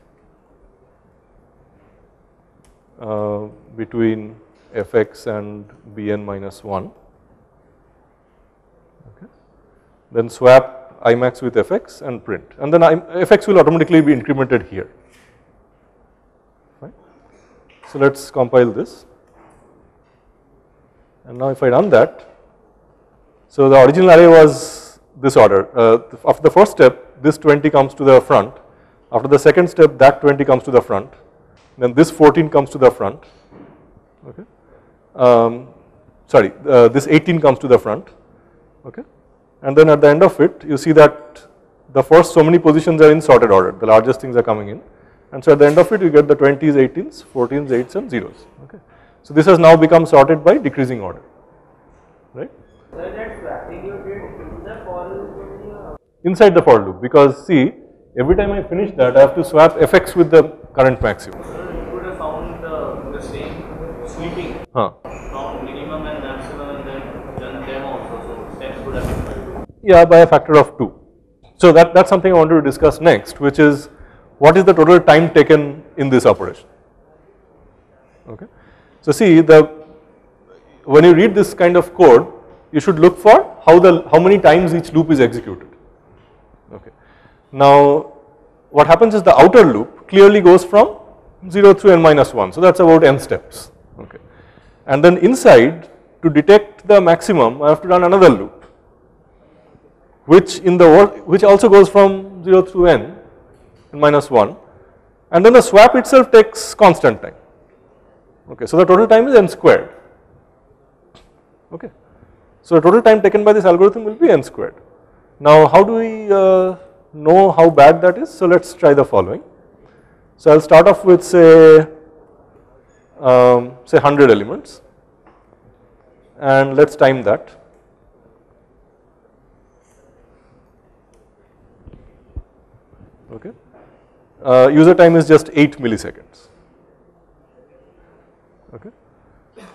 uh, between fx and bn minus 1. Okay. Then swap imax with fx and print and then I, fx will automatically be incremented here. Fine. So let us compile this and now if I run that, so the original array was this order. Uh, after the first step, this 20 comes to the front. After the second step, that 20 comes to the front. Then this 14 comes to the front. Okay. Um, sorry, uh, this 18 comes to the front. Okay. And then at the end of it, you see that the first so many positions are in sorted order. The largest things are coming in. And so at the end of it, you get the 20s, 18s, 14s, 8s, and 0s. Okay. So this has now become sorted by decreasing order. Right. So that swapping you did the for loop inside the for loop because see every time I finish that I have to swap fx with the current maximum. you would have found the, the same sweeping Huh. from minimum and maximum and then done them also. So steps would have been five. Yeah, by a factor of 2. So that, that's something I wanted to discuss next which is what is the total time taken in this operation. Okay. So see the when you read this kind of code you should look for how the how many times each loop is executed. Okay. Now what happens is the outer loop clearly goes from 0 through n minus 1 so that is about n steps okay. And then inside to detect the maximum I have to run another loop which in the which also goes from 0 through n n minus 1 and then the swap itself takes constant time okay. So the total time is n squared okay. So the total time taken by this algorithm will be n squared. Now how do we uh, know how bad that is? So let us try the following. So I will start off with say um, say 100 elements and let us time that. Okay. Uh, user time is just 8 milliseconds. Okay.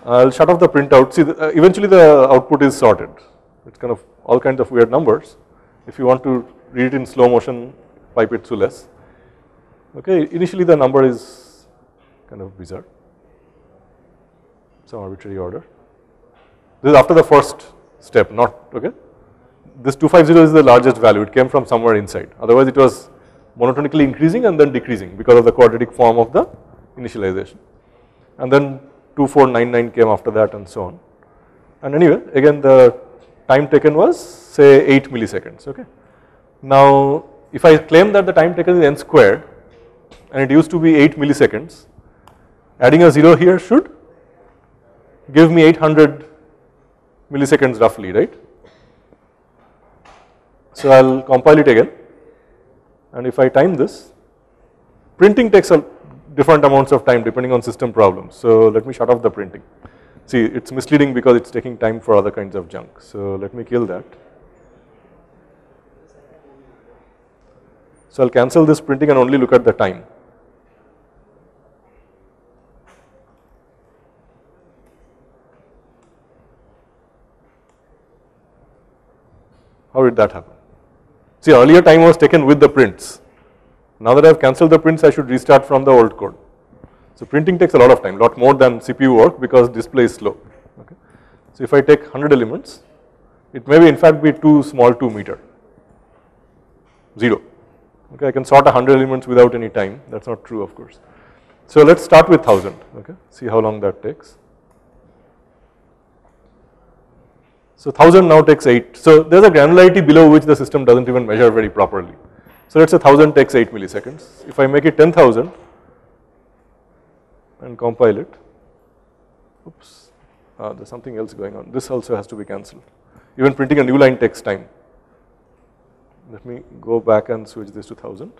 I will shut off the printout. See, the, uh, eventually the output is sorted. It's kind of all kinds of weird numbers. If you want to read it in slow motion, pipe it through less. Okay, initially the number is kind of bizarre, some arbitrary order. This is after the first step, not okay. This 250 is the largest value. It came from somewhere inside. Otherwise, it was monotonically increasing and then decreasing because of the quadratic form of the initialization. And then 2499 came after that and so on. And anyway, again the time taken was say 8 milliseconds, okay. Now, if I claim that the time taken is n squared and it used to be 8 milliseconds, adding a 0 here should give me 800 milliseconds roughly, right. So, I will compile it again and if I time this, printing takes a different amounts of time depending on system problems. So, let me shut off the printing. See it is misleading because it is taking time for other kinds of junk. So, let me kill that. So, I will cancel this printing and only look at the time. How did that happen? See earlier time was taken with the prints. Now that I have cancelled the prints I should restart from the old code. So printing takes a lot of time, lot more than CPU work because display is slow. Okay. So if I take 100 elements It may be in fact be too small 2 meter, 0. Okay, I can sort 100 elements without any time, that is not true of course. So let us start with 1000, okay, see how long that takes. So 1000 now takes 8. So there is a granularity below which the system does not even measure very properly. So let us say 1000 takes 8 milliseconds. If I make it 10,000 and compile it, oops, uh, there is something else going on. This also has to be cancelled. Even printing a new line takes time. Let me go back and switch this to 1000.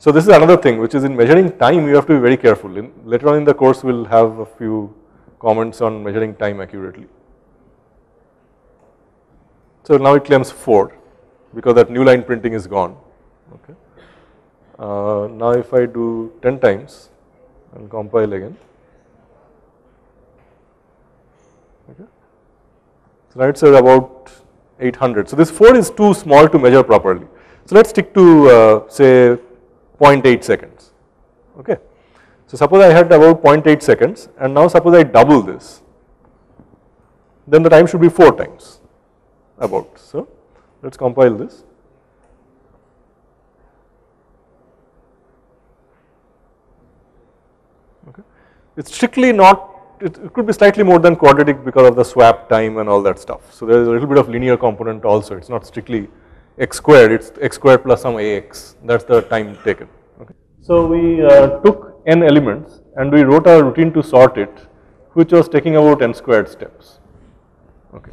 So this is another thing which is in measuring time you have to be very careful. In, later on in the course we will have a few comments on measuring time accurately. So now it claims 4 because that new line printing is gone. Okay. Uh, now if I do 10 times and compile again. Okay. So now it's about 800. So this 4 is too small to measure properly. So let's stick to uh, say 0.8 seconds. Okay. So suppose I had about 0.8 seconds and now suppose I double this, then the time should be 4 times about. So, let us compile this. Okay. It is strictly not, it, it, could be slightly more than quadratic because of the swap time and all that stuff. So, there is a little bit of linear component also, it is not strictly x squared, it is x squared plus some ax, that is the time taken. Okay. So, we uh, took n elements and we wrote our routine to sort it which was taking about n squared steps. Okay.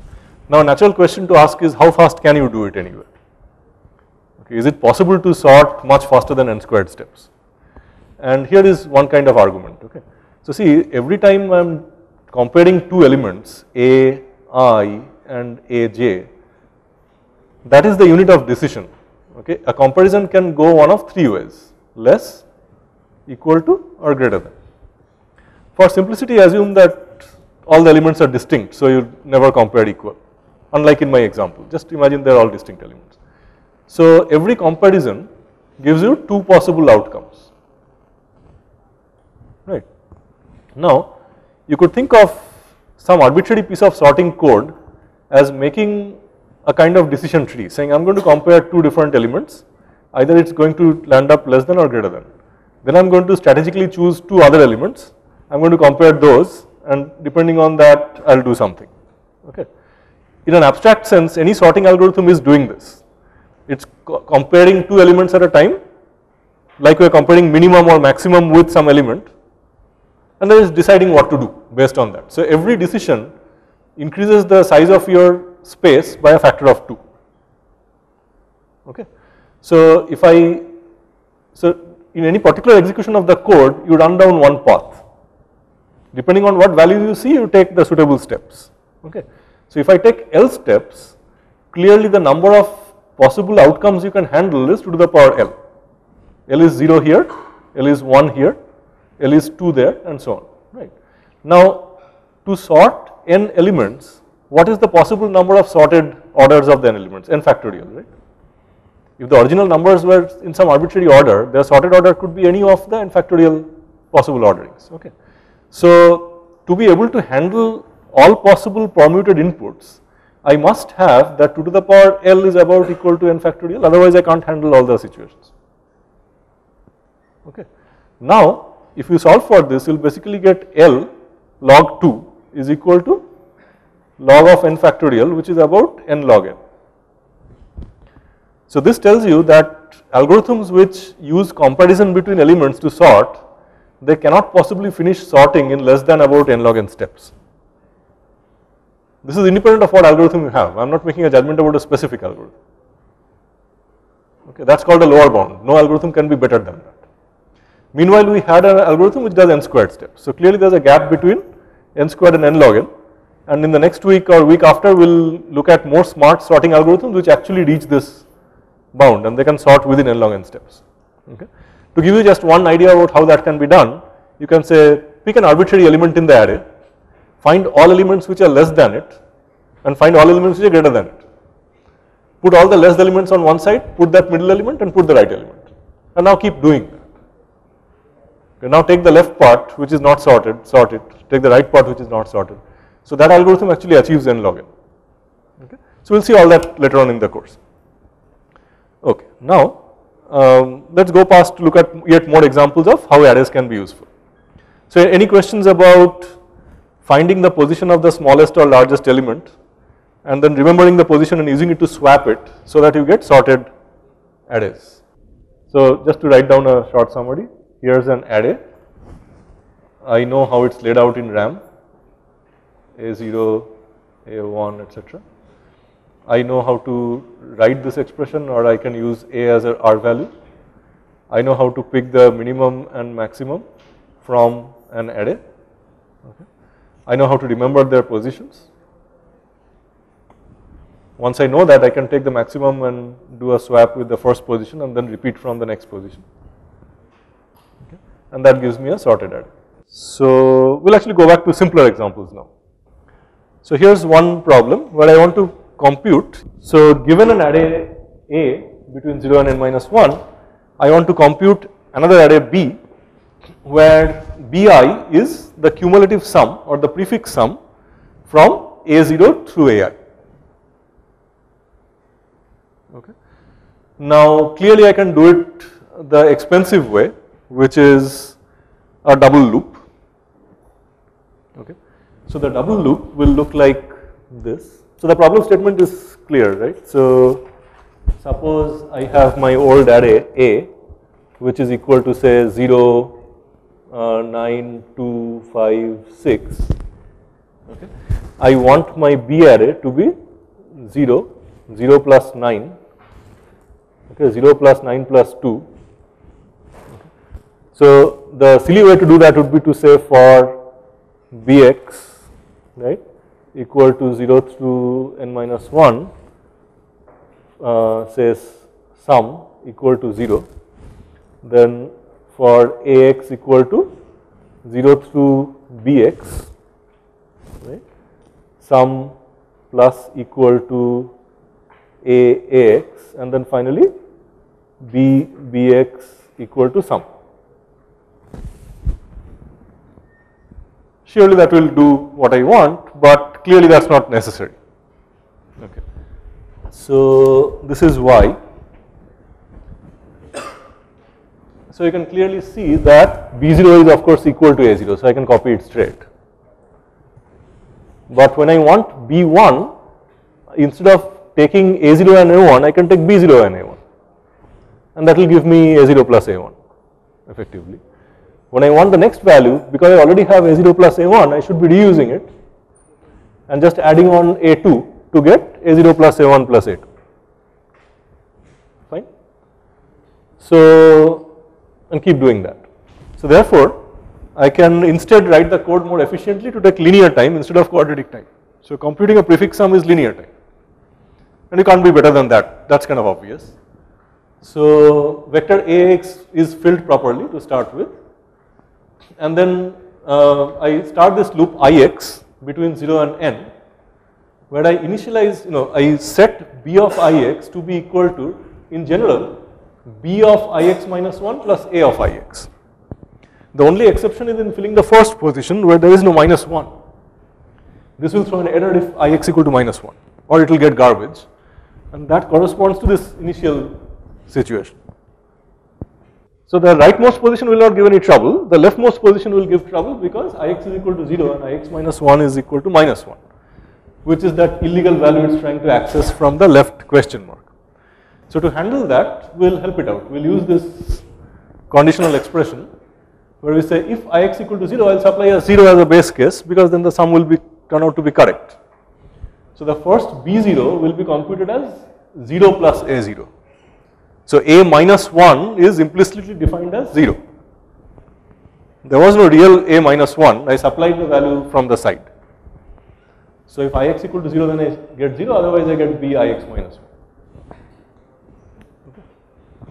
Now natural question to ask is how fast can you do it anyway? Okay, is it possible to sort much faster than n squared steps? And here is one kind of argument. Okay. So see every time I am comparing two elements A i and A j that is the unit of decision. Okay. A comparison can go one of three ways less, equal to or greater than. For simplicity assume that all the elements are distinct so you never compare equal unlike in my example. Just imagine they are all distinct elements. So every comparison gives you two possible outcomes, right. Now you could think of some arbitrary piece of sorting code as making a kind of decision tree saying I am going to compare two different elements either it is going to land up less than or greater than. Then I am going to strategically choose two other elements, I am going to compare those and depending on that I will do something okay in an abstract sense any sorting algorithm is doing this. It is comparing two elements at a time like we are comparing minimum or maximum with some element and then it is deciding what to do based on that. So every decision increases the size of your space by a factor of 2 okay. So if I, so in any particular execution of the code you run down one path depending on what value you see you take the suitable steps okay. So if I take L steps, clearly the number of possible outcomes you can handle is 2 to the power L. L is 0 here, L is 1 here, L is 2 there and so on, right. Now to sort n elements, what is the possible number of sorted orders of the n elements, n factorial, right. If the original numbers were in some arbitrary order, their sorted order could be any of the n factorial possible orderings, okay. So to be able to handle all possible permuted inputs, I must have that 2 to the power L is about equal to n factorial otherwise I can't handle all the situations. Okay. Now if you solve for this you will basically get L log 2 is equal to log of n factorial which is about n log n. So this tells you that algorithms which use comparison between elements to sort they cannot possibly finish sorting in less than about n log n steps. This is independent of what algorithm you have. I am not making a judgment about a specific algorithm. Okay, that is called a lower bound. No algorithm can be better than that. Meanwhile, we had an algorithm which does n squared steps. So clearly there is a gap between n squared and n log n. And in the next week or week after, we will look at more smart sorting algorithms which actually reach this bound and they can sort within n log n steps. Okay. To give you just one idea about how that can be done, you can say pick an arbitrary element in the array find all elements which are less than it and find all elements which are greater than it. Put all the less elements on one side, put that middle element and put the right element and now keep doing that. Okay, now take the left part which is not sorted, sort it, take the right part which is not sorted. So that algorithm actually achieves n log n. So, we will see all that later on in the course. Okay. Now, um, let us go past to look at yet more examples of how arrays can be useful. So, any questions about finding the position of the smallest or largest element and then remembering the position and using it to swap it so that you get sorted arrays. So, just to write down a short summary, here is an array. I know how it is laid out in RAM A0, A1 etc. I know how to write this expression or I can use A as a R value. I know how to pick the minimum and maximum from an array. Okay. I know how to remember their positions. Once I know that I can take the maximum and do a swap with the first position and then repeat from the next position okay. and that gives me a sorted array. So, we will actually go back to simpler examples now. So, here is one problem where I want to compute. So, given an array A between 0 and n minus 1, I want to compute another array B where Bi is the cumulative sum or the prefix sum from A0 through Ai. Okay. Now clearly I can do it the expensive way which is a double loop. Okay. So the double loop will look like this. So the problem statement is clear, right? So suppose I have my old array A which is equal to say 0, uh, 9, 2, 5, 6. Okay. I want my B array to be 0, 0 plus 9 okay 0 plus 9 plus 2. Okay. So the silly way to do that would be to say for bx right equal to 0 through n minus 1 uh, says sum equal to 0 then for ax equal to 0 through bx right sum plus equal to a ax and then finally b bx equal to sum. Surely that will do what I want, but clearly that is not necessary. Okay. So this is why. So you can clearly see that b0 is of course equal to a0, so I can copy it straight. But when I want b1, instead of taking a0 and a1, I can take b0 and a1 and that will give me a0 plus a1 effectively. When I want the next value because I already have a0 plus a1 I should be reusing it and just adding on a2 to get a0 plus a1 plus a2 fine. So and keep doing that. So therefore I can instead write the code more efficiently to take linear time instead of quadratic time. So computing a prefix sum is linear time and you can't be better than that that is kind of obvious. So vector Ax is filled properly to start with and then uh, I start this loop Ix between 0 and n where I initialize you know I set B of Ix to be equal to in general B of Ix minus 1 plus A of Ix. The only exception is in filling the first position where there is no minus 1. This will throw an error if Ix equal to minus 1 or it will get garbage and that corresponds to this initial situation. So the rightmost position will not give any trouble, the leftmost position will give trouble because ix is equal to 0 and ix minus 1 is equal to minus 1 which is that illegal value it is trying to access from the left question mark. So to handle that we will help it out, we will use this conditional expression where we say if ix equal to 0 I will supply a 0 as a base case because then the sum will be turn out to be correct. So the first b0 will be computed as 0 plus a0 so a minus 1 is implicitly defined as 0. There was no real a minus 1, I supplied the value from the side. So if ix equal to 0 then I get 0 otherwise I get b ix minus 1.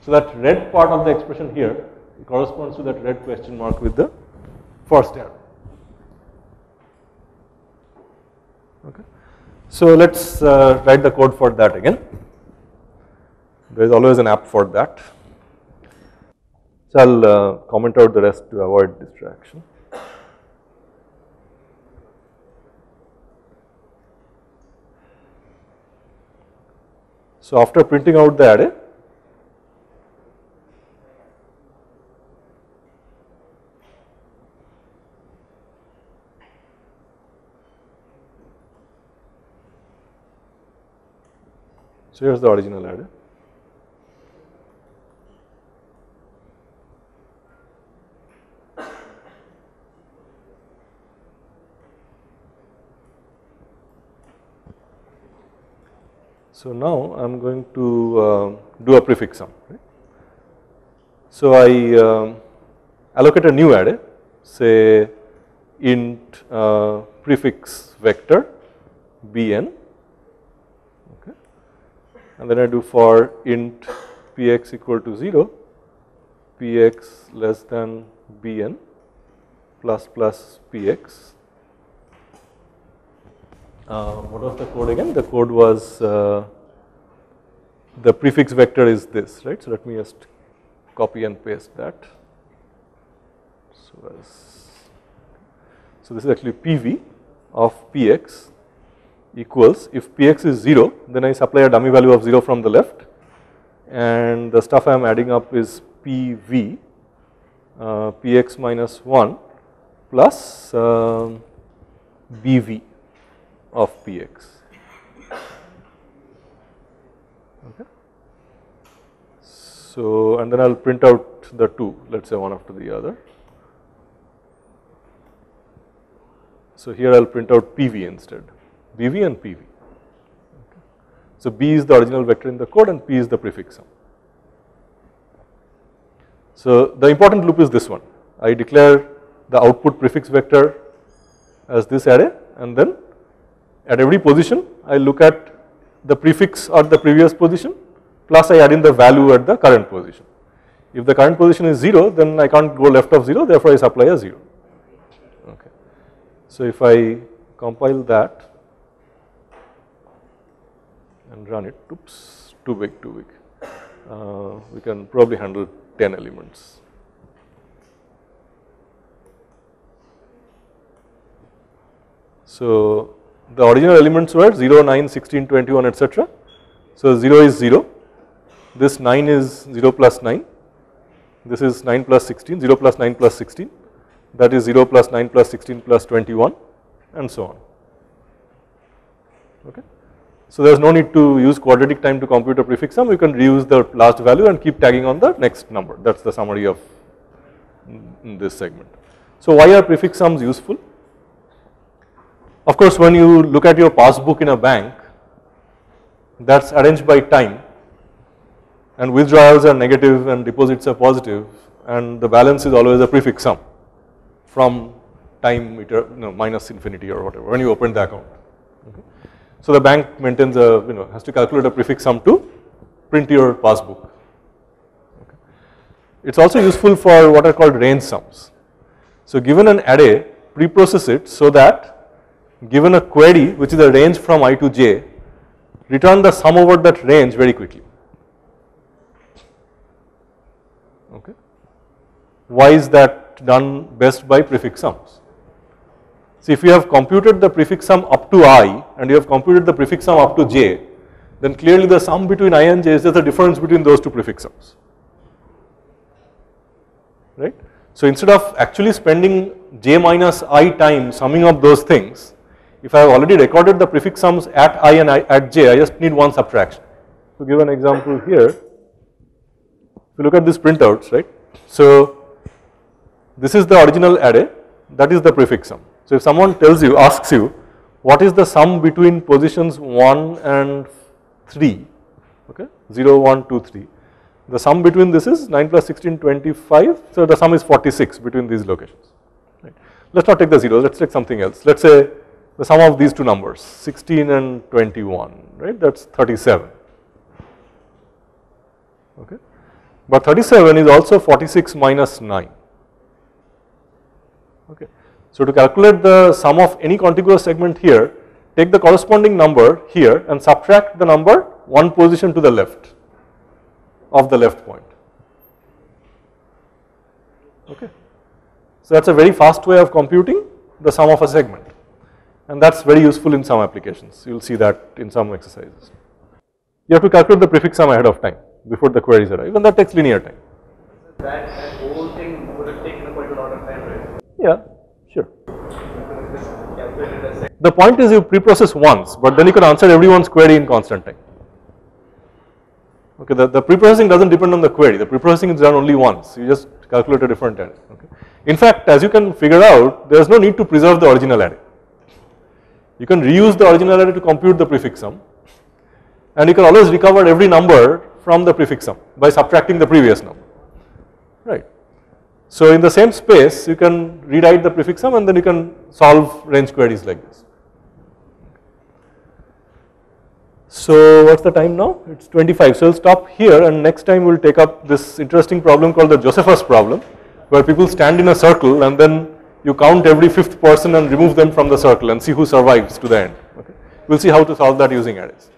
So that red part of the expression here corresponds to that red question mark with the first arrow. Okay. So let us uh, write the code for that again there is always an app for that. So I will uh, comment out the rest to avoid distraction. So after printing out the array, So here is the original array. So now I am going to uh, do a prefix sum. Right? So I um, allocate a new array, say int uh, prefix vector bn and then I do for int px equal to 0, px less than bn plus plus px. Uh, what was the code again? The code was uh, the prefix vector is this, right? So let me just copy and paste that. So as so this is actually PV of px equals if px is 0 then I supply a dummy value of 0 from the left and the stuff I am adding up is pv uh, px minus 1 plus uh, bv of px. Okay. So and then I will print out the two let us say one after the other. So here I will print out pv instead. BV and PV. So B is the original vector in the code and P is the prefix sum. So the important loop is this one. I declare the output prefix vector as this array and then at every position I look at the prefix at the previous position plus I add in the value at the current position. If the current position is 0 then I can't go left of 0 therefore I supply a 0. Okay. So if I compile that and run it, oops, too big, too big. Uh, we can probably handle 10 elements. So the original elements were 0, 9, 16, 21, etc. So 0 is 0, this 9 is 0 plus 9, this is 9 plus 16, 0 plus 9 plus 16, that is 0 plus 9 plus 16 plus 21 and so on. Okay. So there is no need to use quadratic time to compute a prefix sum, you can reuse the last value and keep tagging on the next number, that is the summary of mm, this segment. So why are prefix sums useful? Of course when you look at your passbook in a bank, that is arranged by time and withdrawals are negative and deposits are positive and the balance is always a prefix sum from time you know, minus infinity or whatever when you open the account. Okay. So the bank maintains a, you know, has to calculate a prefix sum to print your passbook. Okay. It is also useful for what are called range sums. So given an array, preprocess it so that given a query which is a range from i to j, return the sum over that range very quickly. Okay. Why is that done best by prefix sums? So if you have computed the prefix sum up to i and you have computed the prefix sum up to j, then clearly the sum between i and j is just the difference between those two prefix sums, right. So instead of actually spending j minus i time summing up those things, if I have already recorded the prefix sums at i and I, at j, I just need one subtraction. To give an example here, if you look at these printouts, right. So this is the original array, that is the prefix sum. So if someone tells you, asks you, what is the sum between positions 1 and 3, okay, 0, 1, 2, 3. The sum between this is 9 plus 16, 25, so the sum is 46 between these locations. Right. Let us not take the 0, let us take something else. Let us say the sum of these two numbers, 16 and 21, right, that is 37, okay. But 37 is also 46 minus 9, okay. So to calculate the sum of any contiguous segment here, take the corresponding number here and subtract the number one position to the left of the left point. Okay. So that is a very fast way of computing the sum of a segment and that is very useful in some applications. You will see that in some exercises. You have to calculate the prefix sum ahead of time before the queries arrive and that takes linear time. That, that whole thing would have taken quite a lot of time, right? Yeah, sure. The point is you pre-process once, but then you can answer everyone's query in constant time. Okay, the, the pre-processing doesn't depend on the query. The pre-processing is done only once. You just calculate a different array. Okay. In fact, as you can figure out, there is no need to preserve the original array. You can reuse the original array to compute the prefix sum, and you can always recover every number from the prefix sum by subtracting the previous number. Right. So in the same space, you can rewrite the prefix sum, and then you can solve range queries like this. So what's the time now? It's 25. So we'll stop here and next time we'll take up this interesting problem called the Josephus problem where people stand in a circle and then you count every fifth person and remove them from the circle and see who survives to the end. Okay. We'll see how to solve that using arrays.